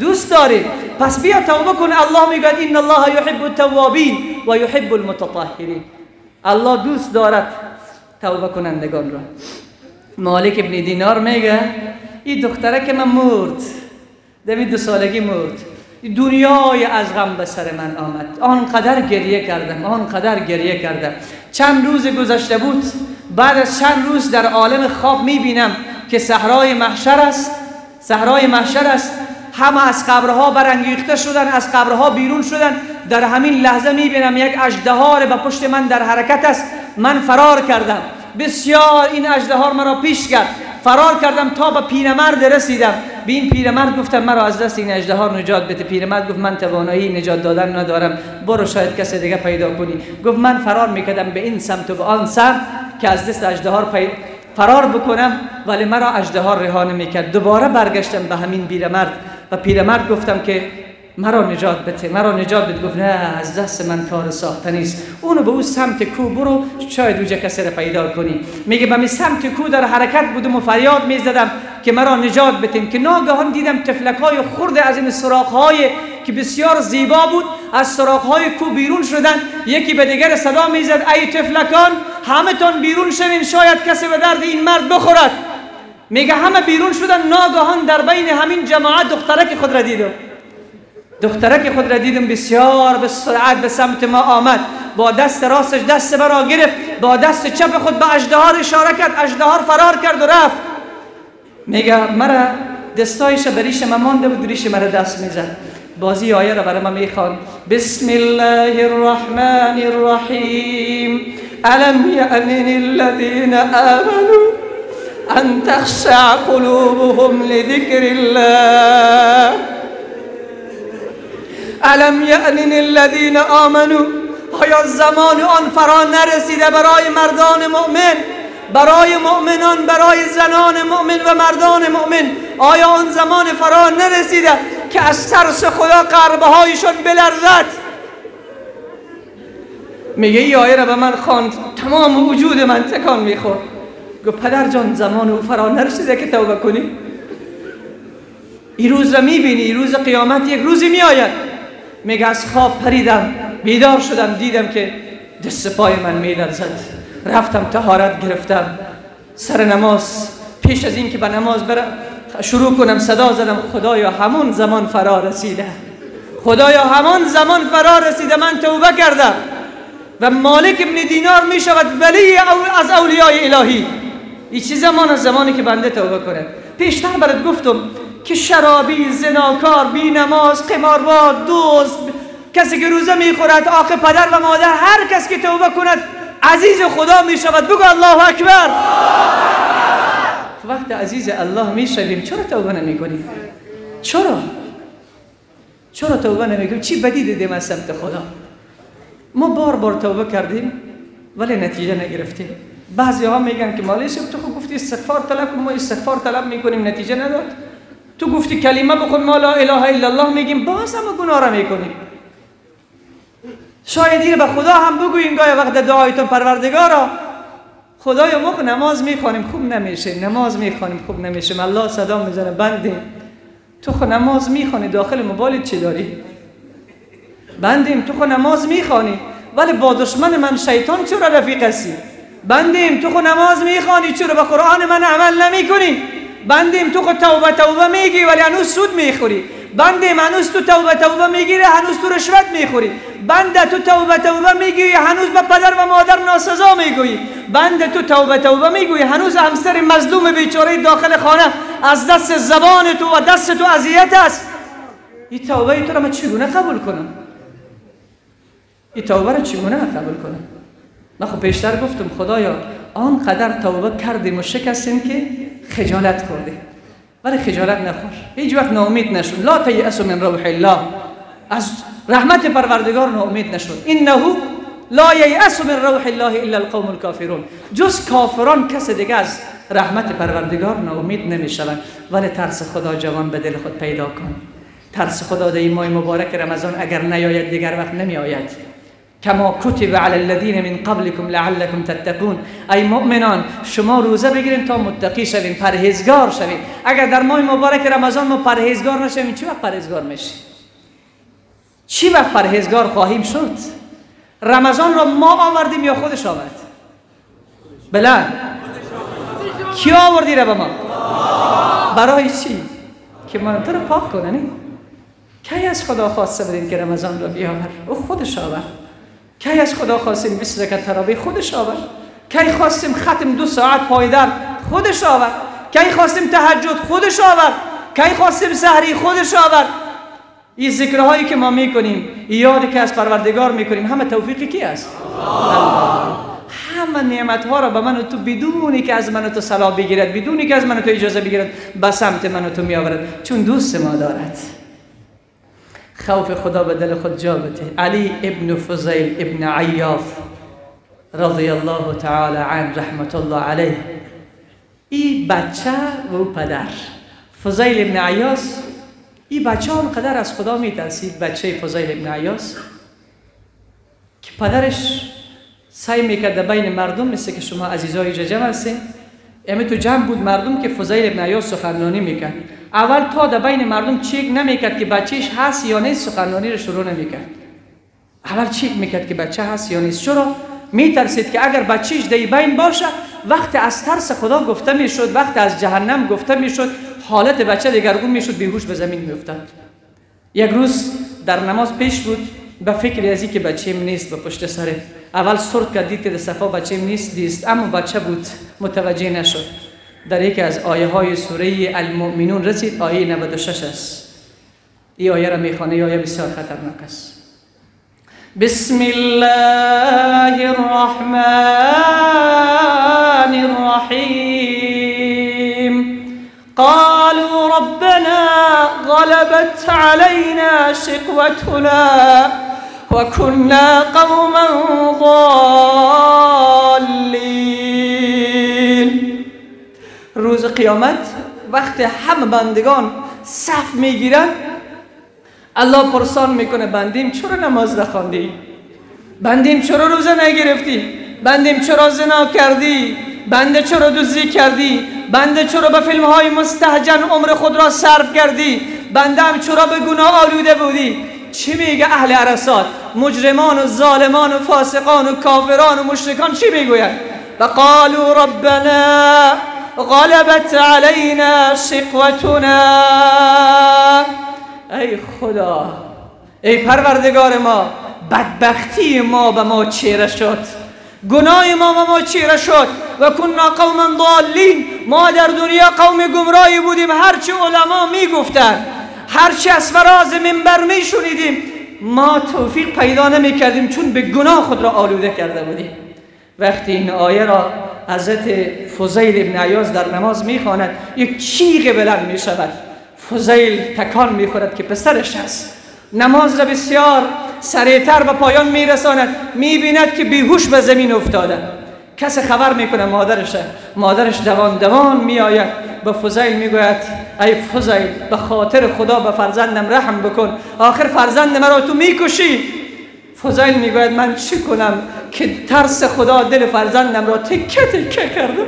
دوست داری. پس بیا توبه کن. الله میگه این الله یحب التوابین و یحب المتطهرین. الله دوست دارد توبه کنندگان را. مالک ابن دینار میگه این دختره که من مرد دوی دو سالگی مرد دنیای از غم به سر من آمد. آنقدر گریه کردم آنقدر گریه کردم. چند روز گذشته بود بعد از چند روز در عالم خواب می‌بینم که صحرای محشر است صحرای محشر است. همه از قبرها برانگیخته شدن از قبرها بیرون شدن. در همین لحظه می‌بینم یک اژدهار به پشت من در حرکت است. من فرار کردم. بسیار این اژدهار مرا پیش کرد. فرار کردم تا به پیرمرد رسیدم. به این پیرمرد گفتم مرا از دست این اژدهار نجات بده. پیرمرد گفت من توانایی نجات دادن ندارم. برو شاید کسی دیگه پیدا کنی. گفت من فرار می‌کردم به این سمت و به آن سمت که از دست اژدهار پیدا فرار بکنم. ولی مرا اژدهار رها می‌کرد دوباره برگشتم به همین پیرمرد. و پیرمرد گفتم که مرا نجات بده مرا نجات بده. گفت نه از دست من کار ساخته نیست. اونو به اون سمت کو برو شاید اوجا کسی را پیدا کنی. میگه به سمت کو در حرکت بودم و فریاد می‌زدم که مرا نجات بدیم که ناگهان دیدم تفلک های خرد از این سراخ های که بسیار زیبا بود از سراخ های کو بیرون شدن. یکی به دیگر صدا می‌زد ای تفلکان همه تان بیرون شوین شاید کسی به درد این مرد بخورد. میگه همه بیرون شدن ناگهان در بین همین جماعت دخترک خود را دیدم. دخترک خود را دیدم بسیار به سرعت به سمت ما آمد. با دست راستش دست مرا گرفت با دست چپ خود به اجدهار اشاره کرد اجدهار فرار کرد و رفت. میگه مرا دستایش بریش ما مانده بود ریش مرا دست می‌زد. بازی آیه را برای ما می‌خوان. بسم الله الرحمن الرحیم. الم یأمن الذین آمنوا ان تخشع قلوبهم لذكر الله. الم یأمن الذین آمنوا؟ آیا زمان آن فرا نرسیده برای مردان مؤمن؟ برای مؤمنان برای زنان مؤمن و مردان مؤمن. آیا آن زمان فرا نرسیده که از ترس خدا قربه هایشون بلرزد؟ میگه ای به من خواند. تمام وجود من تکان می‌خورد. گفت پدر جان زمان او فرا نرسیده که توبه کنی. این روز را می‌بینی روز قیامت یک روزی میآید. میگه از خواب پریدم بیدار شدم دیدم که دست پای من میلرزد. رفتم تهارت گرفتم. سر نماز پیش از این که به نماز برم شروع کنم صدا زدم خدایا همون زمان فرا رسیده. خدایا همان زمان فرا رسیده من توبه کردم. و مالک ابن دینار می شود ولی از اولیای الهی. این چی زمان از زمانی که بنده توبه کنه پیشتر برات گفتم که شرابی زناکار بی نماز قماربار دوست کسی که روزه می‌خورد آخه پدر و مادر هر کس که توبه کند عزیز خدا می شود بگو الله اکبر وقت عزیز الله می شویم چرا توبه نمی کنیم چرا چرا توبه نمی کنیم چی بدی دیدیم از سمت خدا ما بار بار توبه کردیم ولی نتیجه نگرفتیم بعضی ها میگن که مالی تو خود گفتی استغفار طلب کنیم ما استغفار طلب می‌کنیم نتیجه نداد. تو گفتی کلمه بخون ما لا اله الا الله میگیم باز هم گناه را می‌کنیم. شاید به خدا هم بگوییم گاهی وقت دعایتون پروردگارا. خدایا ما نماز می‌خوانیم خوب نمیشه. نماز می‌خوانیم خوب نمیشه. الله صدا می‌زنه بنده. تو خو نماز می‌خوانی داخل موبایل چی داری؟ بندیم تو خو نماز می‌خوانی. ولی با دشمن من شیطان چرا رفیق هستی؟ بندیم تو خو نماز می‌خوانی چرا به قرآن من عمل نمی‌کنی؟ بندیم تو خو توبه توبه میگی ولی هنوز سود می‌خوری. بندیم هنوز تو توبه توبه می‌گیری هنوز تو رشوت می‌خوری. بنده تو توبه توبه می‌گویی هنوز به پدر و مادر ناسزا می‌گویی. بنده تو توبه توبه می‌گویی هنوز همسر مظلوم بیچاره داخل خانه از دست زبان تو و دست تو اذیت است. این توبه تو را من چگونه قبول کنم؟ این توبه را چگونه قبول کنم؟ من خب پیشتر گفتم خدایا آنقدر توبه کردیم و شکستیم که خجالت خوردیم. ولی خجالت نخور. هیچ وقت ناامید نشون لا تیأسوا من روح الله. از رحمت پروردگار ناامید نشد انه لا ییأس من روح الله الا القوم الكافرون. جز کافران کس دیگه از رحمت پروردگار ناامید نمی‌شوند ولی ترس خدا جوان به دل خود پیدا کن. ترس خدا در ماه مبارک رمضان اگر نیاید دیگر وقت نمیآید. کما کتب علی الذین من قبلكم لعلكم تتقون. ای مؤمنان شما روزه بگیرین تا متقی شوین پرهیزگار شوین. اگر در ماه مبارک رمضان ما پرهیزگار نشویم چی وقت پرهیزگار میشیم؟ چی وقت پرهیزگار خواهیم شد؟ رمضان را ما آوردیم یا خودش آورد؟ بله. کی آوردی را به ما؟ برای چی؟ که من تو رو پاک کنه کی از خدا خواسته بدین که رمضان را بیاور او خودش آورد. کی از خدا خواستین 20 رکعت تراویح؟ خودش آورد. کی خواستیم ختم دو ساعت پایدر خودش آورد. کی خواستیم تهجد؟ خودش آورد. کی خواستیم سحری خودش آورد. این ذکرهایی که ما می‌کنیم یادی که از پروردگار می‌کنیم همه توفیقی کی است؟ همه نعمت ها را به من و تو بدونی که از من و تو صلاح بگیرد بدونی که از من و تو اجازه بگیرد به سمت من و تو می آورد چون دوست ما دارد. خوف خدا به دل خود جا بده. علی ابن فضیل ابن عیاف رضی الله تعالی عن رحمت الله علیه. ای بچه و پدر. فضیل ابن عیاس ای بچه قدر از خدا میترسید بچه فضیل ابن عیاس که پدرش سعی می‌کرد بین مردم مثل که شما عزیزای جمع هستین. امی تو جمع بود مردم که فضیل ابن عیاس سخنرانی می‌کرد. اول تا در بین مردم چیک نمی‌کرد که بچهش هست یا نیست سخنرانی رو شروع نمی‌کرد. اول چیک می‌کرد که بچه هست یا نیست. چرا؟ میترسید که اگر بچهش دی بین باشه وقت از ترس خدا گفته می‌شد وقت از جهنم گفته می‌شد حالت بچه دگرگون می‌شد بیهوش به زمین میافتاد. یک روز در نماز پیش بود به فکر ازی که بچه نیست به پشت سره اول سرد کرد دید که در صفا بچه نیست دیست. اما بچه بود متوجه نشد. در یکی از آیه های سوره المؤمنون رسید آیه 96 است. این آیه را میخوانه آیه بسیار خطرناک است. بسم الله الرحمن الرحيم قالوا ربنا غلبت علينا شقوتنا وكنا قوما ضالين. روز قیامت وقت همه بندگان صف می‌گیرن. الله پرسان می‌کنه بندیم چرا نماز نخواندی بندیم چرا روزه نگرفتی؟ بندیم چرا زنا کردی؟ بنده چرا دزدی کردی؟ بنده چرا به فیلم های مستهجن عمر خود را صرف کردی؟ بنده هم چرا به گناه آلوده بودی؟ چی میگه اهل عرصات؟ مجرمان و ظالمان و فاسقان و کافران و مشرکان چی می‌گوید و قالوا ربنا غلبت علينا شقوتنا. ای خدا ای پروردگار ما بدبختی ما به ما چیره شد. گناه ما به ما چیره شد. و کنا قوما ضالین. ما در دنیا قوم گمراهی بودیم. هرچی علما می‌گفتن هرچی از فراز منبر میشنیدیم. ما توفیق پیدا نمی‌کردیم چون به گناه خود را آلوده کرده بودیم. وقتی این آیه را حضرت فضیل ابن عیاز در نماز می‌خواند یک چیغ بلند می‌شود. فضیل تکان می‌خورد که پسرش است نماز را بسیار سریعتر به پایان میرساند. می‌بیند که بیهوش به زمین افتاده. کسی خبر می‌کنه مادرش مادرش دوان دوان میآید. به فضیل می‌گوید ای فضیل به خاطر خدا به فرزندم رحم بکن. آخر فرزند مرا تو می‌کشی. فضیل می‌گوید من چی کنم؟ که ترس خدا دل فرزندم را تکه تکه کردم.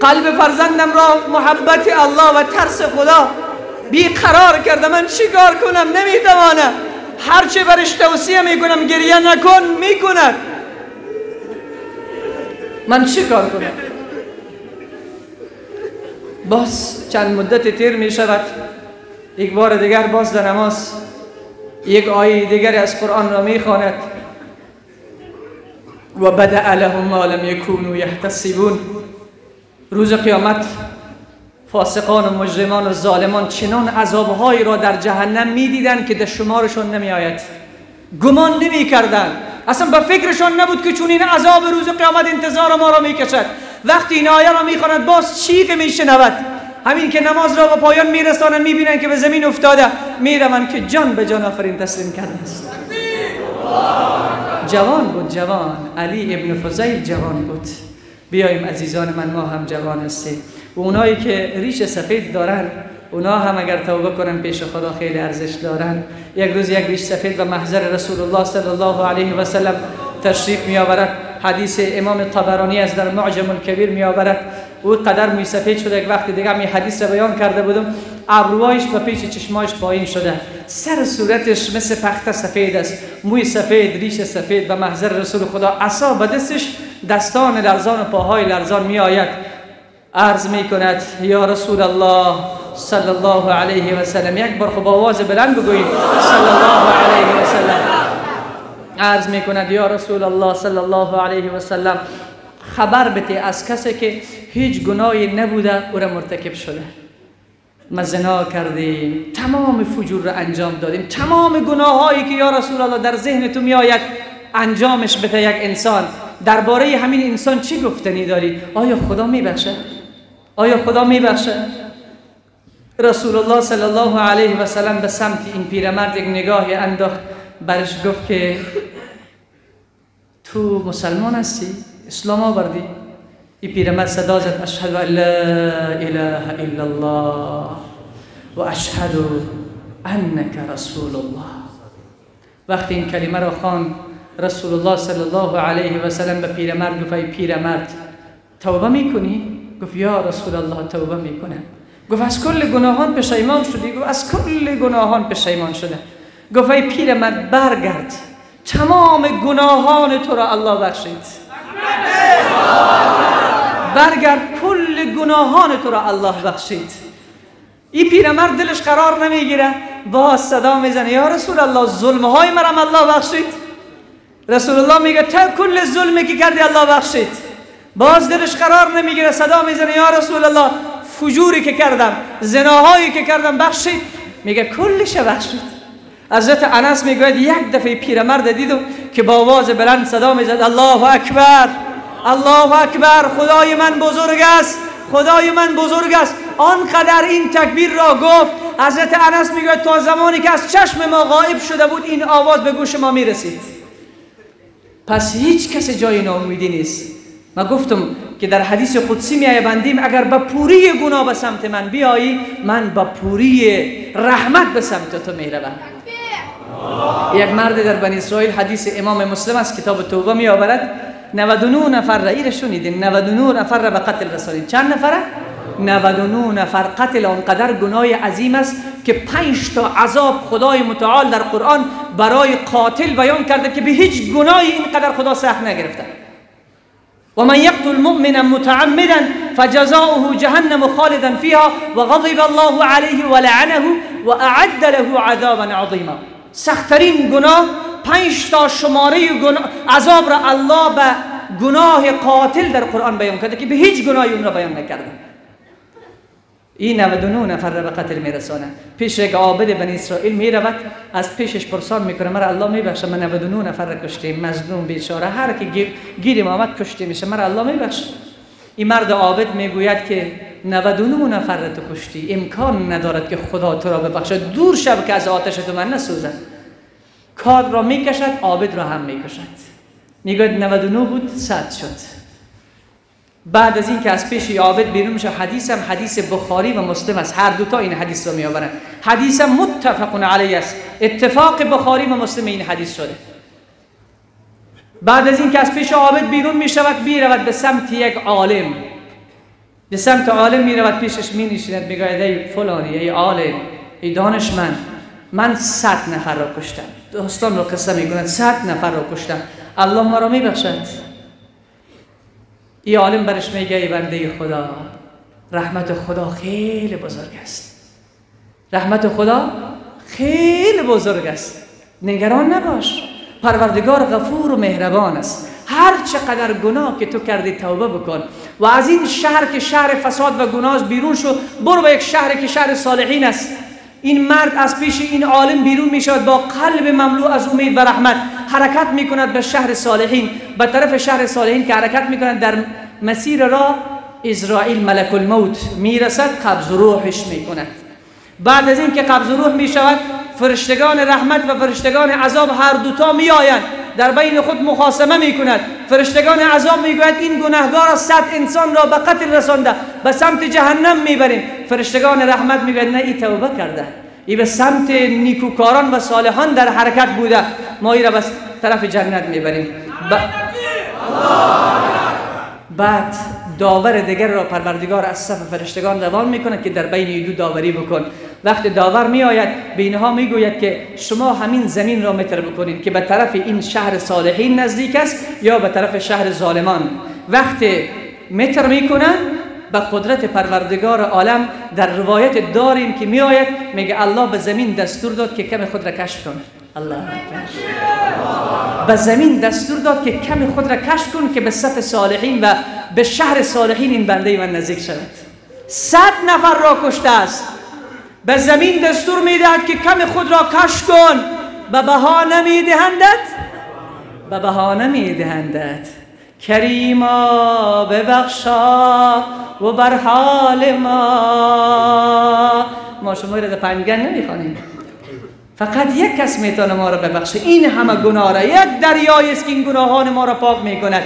قلب فرزندم را محبت الله و ترس خدا قرار کرده من چی کار کنم؟ نمی‌توانم. هرچه برش توصیه می‌کنم گریه نکن می‌کند. من چی کار کنم؟ باز چند مدت تیر می شود یک بار دیگر باز در نماز یک آیه دیگر از قرآن را می خواند و بدع لهم ما لم یکونوا یحتسبون روز قیامت فاسقان و مجرمان و ظالمان چنان عذابهایی را در جهنم می‌دیدند که در شمارشان نمی گمان نمی کردن اصلا به فکرشان نبود که چون این عذاب روز قیامت انتظار ما را می‌کشد. وقتی این آیه را می‌خواند باز چیق میشنود؟ همین که نماز را به پایان میرسانند می‌بینند که به زمین افتاده. می‌روند که جان به جان آفرین تسلیم کرده است. جوان بود جوان. علی ابن فضیل جوان بود. بیایم عزیزان من ما هم جوان هستیم. و اونایی که ریش سفید دارن اونا هم اگر توبه کنن پیش خدا خیلی ارزش دارن. یک روز یک ریش سفید و محضر رسول الله صلی الله علیه و سلم تشریف می آورد حدیث امام طبرانی از در معجم الکبیر می آورد او قدر موی سفید شده یک وقت دیگه می حدیث بیان کرده بودم. ابروهایش به پیش چشمایش پایین شده. سر صورتش مثل پخت سفید است. موی سفید ریش سفید و محضر رسول خدا. عصا به دستش دستان لرزان و پاهای لرزان می آید. عرض می کند یا رسول الله صلی الله علیه و سلم یک بار خب آواز بلند بگویید. صلی الله علیه و سلم. عرض می‌کند یا رسول الله صلی الله علیه و سلم خبر بده از کسی که هیچ گناهی نبوده او را مرتکب شده. ما زنا کردیم تمام فجور را انجام دادیم. تمام گناه هایی که یا رسول الله در ذهن تو میآید انجامش بده یک انسان. درباره همین انسان چی گفتنی داری؟ آیا خدا میبخشه؟ آیا خدا میبخشه؟ رسول الله صلی الله علیه و سلم به سمت این پیرمرد یک نگاهی انداخت برش گفت که تو مسلمان هستی؟ اسلام آوردی؟ این پیرمرد صدا زد اشهد ان لا اله الا الله و اشهد انک رسول الله. وقتی این کلمه را خوان رسول الله صلی الله علیه و سلم به پیرمرد گفت ای پیرمرد توبه می‌کنی؟ گفت یا رسول الله توبه می‌کنم. گفت از کل گناهان پشیمان شدی؟ گفت از کل گناهان پشیمان شده گفت ای پیرمرد برگرد تمام گناهان تو را الله بخشید. برگرد کل گناهان تو را الله بخشید. این پیرمرد دلش قرار نمی‌گیره. با صدا می‌زنه. یا رسول الله ظلم های مرم الله بخشید. رسول الله میگه تا کل ظلمی که کردی الله بخشید. باز دلش قرار نمی‌گیره. صدا می‌زنه. یا رسول الله فجوری که کردم زناهایی که کردم بخشید. میگه کلش بخشید. حضرت انس می‌گوید یک دفعه پیرمرد دیدم که با آواز بلند صدا می‌زد الله اکبر الله اکبر خدای من بزرگ است خدای من بزرگ است. آنقدر این تکبیر را گفت حضرت انس می‌گوید تا زمانی که از چشم ما غایب شده بود این آواز به گوش ما می‌رسید. پس هیچ کس جای ناامیدی نیست. ما گفتم که در حدیث قدسی می بندیم اگر با پوری گناه به سمت من بیایی من با پوری رحمت به سمت تو می یک مرد در بنی اسرائیل حدیث امام مسلم از کتاب توبه می آورد 99 نفر را ایره شنیدین 99 نفر را به قتل رسانید. چند نفره 99 نفر. قتل آنقدر گناه عظیم است که پنج تا عذاب خدای متعال در قرآن برای قاتل بیان کرده که به هیچ گناهی اینقدر خدا سخت نگرفته. ومن يقتل مؤمنا متعمدا فجزاؤه جهنم خالدا فيها وغضب الله عليه ولعنه واعد له عذابا عظيما سخترین گناه پنج تا شماره گناه عذاب را الله به گناه قاتل در قرآن بیان کرده که به هیچ گناهی اون را بیان نکرده این 99 نفر را به قتل میرسانه. پیش یک عابد بنی اسرائیل می‌رود از پیشش پرسان می‌کنه مرا الله میبخشه من 99 نفر را کشتیم مظلوم بیچاره هر کی گیر گیریم آمد کشته میشه مرا الله میبخشه این مرد عابد می‌گوید که 99 نفر را تو کشتی. امکان ندارد که خدا تو را ببخشه دور شب که از آتش تو من نسوزد. کار را می‌کشد عابد را هم می‌کشد. می‌گوید 99 بود 100 شد. بعد از این که از پیش عابد بیرون میشه حدیث هم حدیث بخاری و مسلم است. هر دوتا این حدیث رو میآورن. حدیث متفق علیه است. اتفاق بخاری و مسلم این حدیث شده. بعد از این که از پیش عابد بیرون می‌شود بیرود به سمت یک عالم. به سمت عالم می‌رود پیشش می نشیند می‌گوید ای فلانی ای عالم ای دانشمند من صد نفر را کشتم. دوستان رو قصه می‌گویند صد نفر را کشتم. الله ما را میبخشد. ای عالم برش میگه ای بنده خدا رحمت خدا خیلی بزرگ است. رحمت خدا خیلی بزرگ است. نگران نباش. پروردگار غفور و مهربان است. هر چقدر گناه که تو کردی توبه بکن و از این شهر که شهر فساد و گناه بیرون شو برو به یک شهر که شهر صالحین است. این مرد از پیش این عالم بیرون می شود با قلب مملو از امید و رحمت. حرکت می کند به شهر صالحین. به طرف شهر صالحین که حرکت می کند در مسیر را اسرائیل ملک الموت می رسد قبض روحش می کند بعد از این که قبض روح می شود فرشتگان رحمت و فرشتگان عذاب هر دوتا می آیند در بین خود مخاسمه می کند فرشتگان عذاب می گوید این گناهگار صد انسان را به قتل رسانده به سمت جهنم می بریم فرشتگان رحمت می گوید نه ای توبه کرده. ای به سمت نیکوکاران و صالحان در حرکت بوده. ما ای را به طرف جنت می بریم ب... بعد داور دیگر را پروردگار از صف فرشتگان روان می‌کنه که در بین دو داوری بکن. وقت داور می آید به اینها می گوید که شما همین زمین را متر بکنید که به طرف این شهر صالحین نزدیک است یا به طرف شهر ظالمان. وقت متر می‌کنن به قدرت پروردگار عالم در روایت داریم که می آید میگه الله به زمین دستور داد که کم خود را کشف کن الله به زمین دستور داد که کمی خود را کش کن که به صف صالحین و به شهر صالحین این بنده من نزدیک شود. صد نفر را کشته است. به زمین دستور می‌دهد که کمی خود را کش کن به بهانه میدهندت به بهانه میدهندت کریما ببخشا و بر حال ما. ما شما را در پنجگن نمی‌خوانیم فقط یک کس می‌تونه ما را ببخشه. این همه گناه را. یک دریای است که این گناهان ما را پاک می‌کند.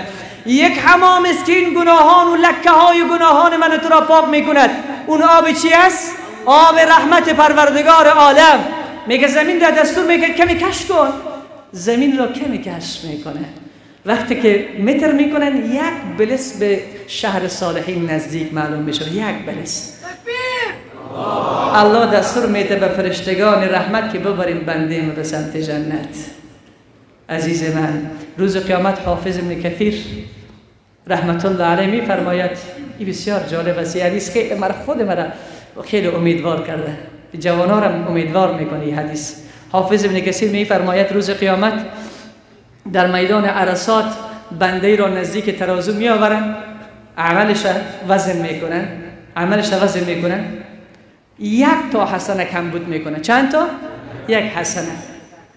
یک حمام است که این گناهان و لکه های گناهان من تو را پاک می‌کند. اون آب چی است؟ آب رحمت پروردگار عالم. میگه زمین را دستور میگه کمی کش کن. زمین را کمی کش می‌کنه. وقتی که متر می‌کنن یک بلس به شهر صالحین نزدیک معلوم میشه. یک بلس. الله دستور میده به فرشتگان رحمت که ببریم بنده به سمت جنت. عزیز من روز قیامت حافظ ابن کثیر رحمت الله علیه می فرماید این بسیار جالب است حدیث که مرا خود مرا خیلی امیدوار کرده. جوانها را امیدوار می‌کنه این حدیث. حافظ ابن کثیر می فرماید روز قیامت در میدان عرصات بنده را نزدیک ترازو می عملش وزن می‌کنن عملش وزن می‌کنن یک تا حسنه کمبود می‌کنه. چند تا؟ یک حسنه.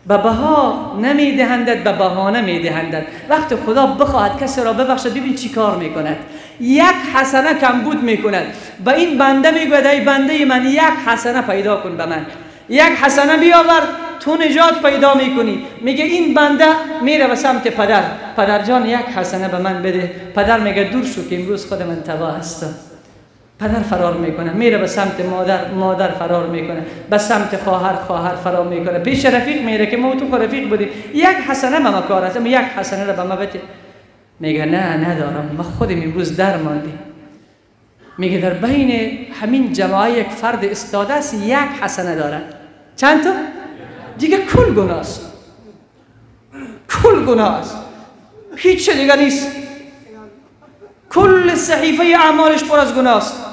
به بها نمیدهندد به بهانه میدهندد وقت خدا بخواهد کسی را ببخشد ببین چی کار می‌کند. یک حسنه کمبود می‌کند. به این بنده می‌گوید ای بنده من یک حسنه پیدا کن به من. یک حسنه بیاور تو نجات پیدا می‌کنی. میگه این بنده میره به سمت پدر. پدر جان یک حسنه به من بده. پدر میگه دور شو که امروز خود من تبا هستم. پدر فرار می‌کنه میره به سمت مادر مادر فرار می‌کنه به سمت خواهر خواهر فرار می‌کنه. پیش رفیق میره که ما تو رفیق بودی یک حسنه ما کار است یک حسنه رو به ما بده. میگه نه ندارم. ما خودم امروز در ماندیم. میگه در بین همین جماعه یک فرد استاده است یک حسنه داره چند تا؟ دیگه کل گناه است. کل گناه است. هیچ دیگه نیست. کل صحیفه اعمالش پر از گناه است.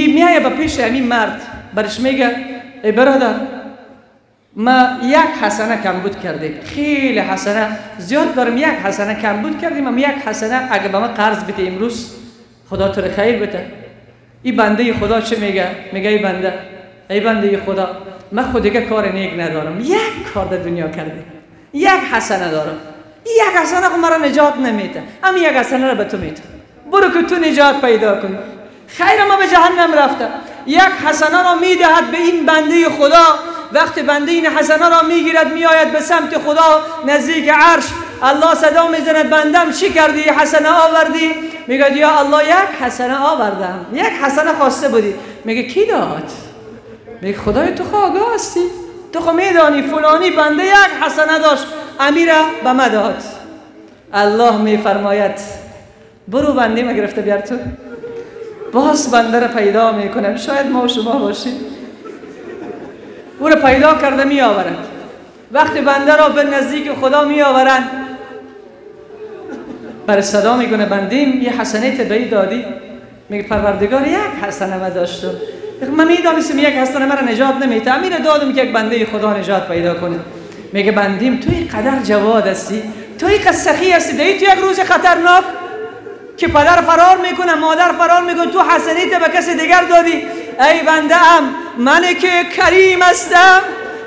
این میایه به پیش همین مرد برش میگه ای برادر ما یک حسنه کمبود کردیم خیلی حسنه زیاد دارم یک حسنه کمبود کردیم اما یک حسنه اگه به ما قرض بده امروز خدا تو خیر بده این بنده خدا چه میگه میگه ای بنده ای بنده خدا من خود دیگه کار نیک ندارم یک کار در دنیا کرده یک حسنه دارم یک حسنه خود مرا نجات نمیده اما یک حسنه را به تو میده برو که تو نجات پیدا کنی خیر ما به جهنم رفته. یک حسنه را می‌دهد به این بنده خدا. وقتی بنده این حسنه را می‌گیرد میآید به سمت خدا. نزدیک عرش الله صدا می‌زند بندم چی کردی؟ حسنه آوردی؟ میگه یا الله یک حسنه آوردم. یک حسنه خواسته بودی. میگه کی داد؟ میگه خدای تو خواهگاه هستی. تو خو میدانی فلانی بنده یک حسنه داشت. امیره به ما داد. الله میفرماید برو بنده ما گرفته بیار تو. باز بنده را پیدا می‌کنم. شاید ما و شما باشیم. او را پیدا کرده می آورد وقتی بنده را به نزدیک خدا می آورند بر صدا می‌کنه بندیم. یه حسنه تبعی دادی. میگه پروردگار یک حسنه ما داشتم. من می‌دانستم یک حسنه مرا نجات نمیده. امیر دادم که یک بنده خدا نجات پیدا کنه. میگه بندیم توی قدر جواد هستی. توی قدر سخی هستی. دیگه تو یک روز خطرناک. که پدر فرار می‌کنه مادر فرار می‌کنه. تو حسنیت به کسی دیگر دادی؟ ای بنده ام من که کریم هستم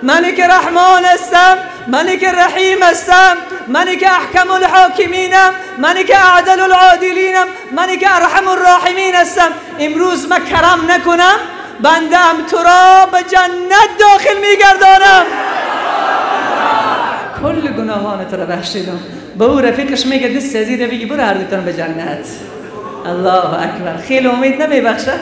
من که رحمان هستم من که رحیم هستم من که احکم الحاکمینم من که اعدل العادلینم من که ارحم الراحمین هستم. امروز من کرم نکنم بنده ام تو را به جنت داخل میگردانم. کل گناهان تو را بخشیدم. به او رفیقش میگه دست عزیز بگی برو هر به جنت الله اکبر خیلی امید نمیبخشه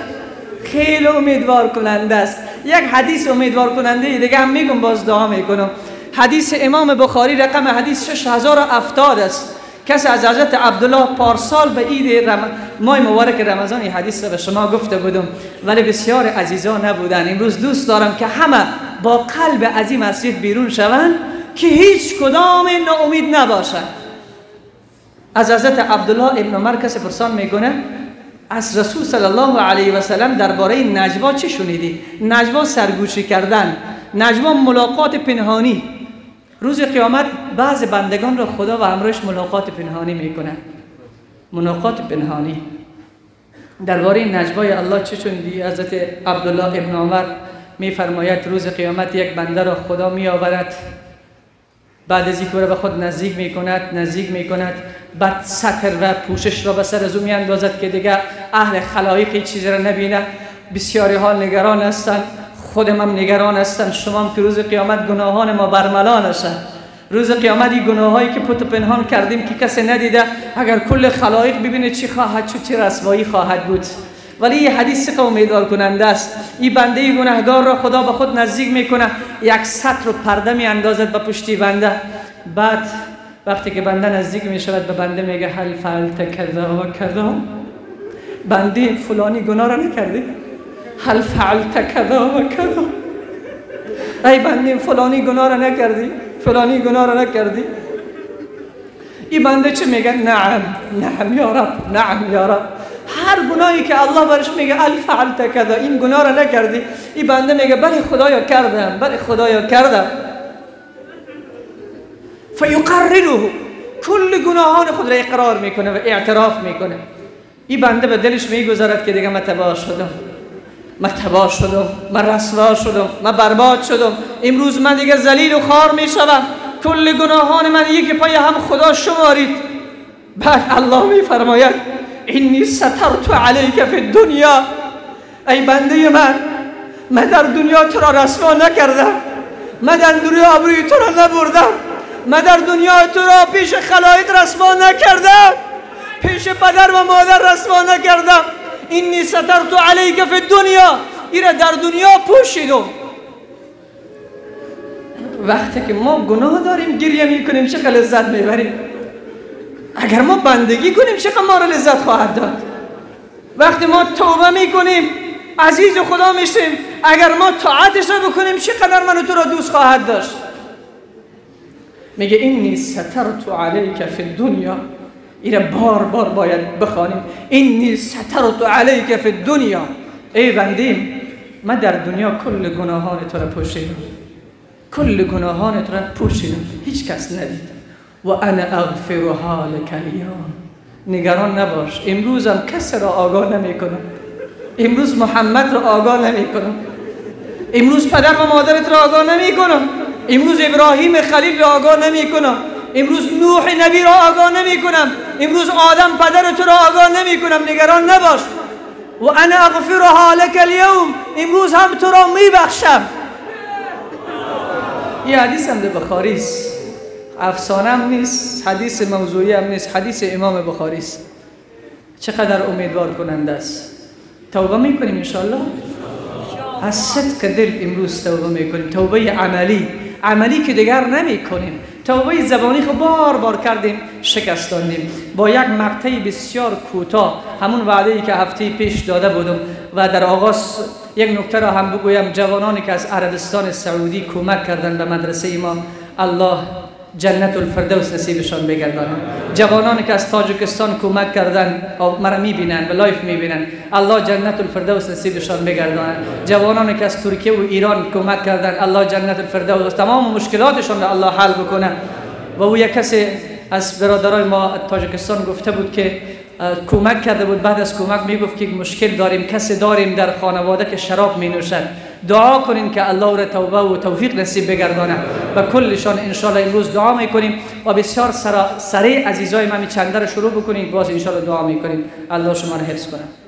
خیلی امیدوار کننده است. یک حدیث امیدوار کننده دیگه هم میگم باز دعا می‌کنم. حدیث امام بخاری رقم حدیث 6070 است. کسی از حضرت عبدالله پارسال به عید رم... ماه مبارک رمضان این حدیث رو به شما گفته بودم. ولی بسیار عزیزا نبودن. امروز دوست دارم که همه با قلب عظیم مسجد بیرون شوند که هیچ کدام ناامید نباشند. از حضرت عبدالله ابن عمر کسی پرسان می‌کنه از رسول صلی الله علیه و سلم درباره نجوا چی شنیدی؟ نجوا سرگوشی کردن نجوا ملاقات پنهانی. روز قیامت بعض بندگان را خدا و امرش ملاقات پنهانی می‌کنه. ملاقات پنهانی. درباره نجوای الله چه چون دی حضرت عبدالله ابن عمر میفرماید روز قیامت یک بنده را خدا می آورد بعد از اینکه به خود نزدیک می کند نزدیک می کند بعد سطر و پوشش را به سر از او می اندازد که دیگه اهل خلایق چیزی را نبینه. بسیاری حال نگران هستند. خودم هم نگران هستم. شما هم که روز قیامت گناهان ما برملا نشد روز قیامت این گناهایی که پت پنهان کردیم که کسی ندیده اگر کل خلایق ببینه چی خواهد شد چه رسوایی خواهد بود. ولی این حدیث که امیدوار کننده است. این بنده گناهگار را خدا به خود نزدیک می‌کنه. یک سطر و پرده می اندازد به پشتی بنده. بعد وقتی که بنده نزدیک می شود به بنده میگه هل فعلت کذا و کذا؟ بنده فلانی گناه را نکردی؟ هل فعلت کذا و کذا؟ ای بنده فلانی گناه را نکردی؟ فلانی گناه را نکردی؟ این بنده چه میگه نعم نعم یا رب نعم یا رب. هر گناهی که الله برش میگه ال فعلت کذا. این گناه را نکردی. این بنده میگه بله خدایا کردم بله خدایا کردم. فیقرره کل گناهان خود را اقرار می‌کنه و اعتراف می‌کنه. این بنده به دلش می‌گذارد که دیگه من تباه شدم. من تباه شدم من رسوا شدم من برباد شدم. امروز من دیگه ذلیل و خار می‌شوم. کل گناهان من یکی پای هم خدا شمارید. بعد الله میفرماید اینی سترت علیک فی الدنیا ای بنده من؟ من در دنیا تو را رسوا نکردم من در دنیا ابروی تو را نبردم من در دنیا تو را پیش خلایق رسوا نکردم پیش پدر و مادر رسوا نکردم اینی سترت علیک فی الدنیا ایره در دنیا پوشیدم. وقتی که ما گناه داریم گریه می‌کنیم چه لذت می‌بریم؟ اگر ما بندگی کنیم چه ما را لذت خواهد داد. وقتی ما توبه می‌کنیم عزیز خدا میشیم. اگر ما طاعتش را بکنیم چقدر من تو را دوست خواهد داشت. میگه اینی سترت علیک فی الدنیا. ایره بار بار باید بخوانیم. اینی سترت علیک فی الدنیا. ای بندیم من در دنیا کل گناهان تو را پوشیدم. کل گناهان تو را پوشیدم. هیچ کس ندید و انا اغفرها لك اليوم. نگران نباش. امروزم کس را آگاه نمی کنم امروز محمد را آگاه نمی کنم امروز پدر و مادرت را آگاه نمی کنم امروز ابراهیم خلیل را آگاه نمی کنم امروز نوح نبی را آگاه نمی کنم امروز آدم پدر تو را آگاه نمی کنم نگران نباش. و انا اغفرها لك اليوم. امروز هم تو را می بخشم یه حدیث هم در بخاری است. افسانه نیست حدیث موضوعی هم نیست حدیث امام بخاری است. چقدر امیدوار کننده است. توبه می‌کنیم انشاءالله؟ از صدق دل امروز توبه می‌کنیم. توبه عملی عملی که دیگر نمی کنیم توبه زبانی خب بار بار کردیم شکستاندیم با یک مقطعی بسیار کوتاه همون وعده ای که هفته پیش داده بودم و در آغاز یک نکته را هم بگویم. جوانانی که از عربستان سعودی کمک کردن به مدرسه ما الله جنت الفردوس نصیبشان بگردانه. جوانانی که از تاجکستان کمک کردن مرا می‌بینن و live می‌بینن الله جنت الفردوس نصیبشان بگردانه. جوانانی که از ترکیه و ایران کمک کردن الله جنت الفردوس. تمام مشکلاتشان را الله حل بکنه. و او یک کسی از برادرای ما تاجکستان گفته بود که کمک کرده بود. بعد از کمک می‌گفت که مشکل داریم کسی داریم در خانواده که شراب می نوشد دعا کنین که الله را توبه و توفیق نصیب بگردانه و کلشان انشالله امروز دعا می‌کنیم و بسیار سریع عزیزای من چنده را شروع بکنید باز انشالله دعا می‌کنیم. الله شما را حفظ کنه.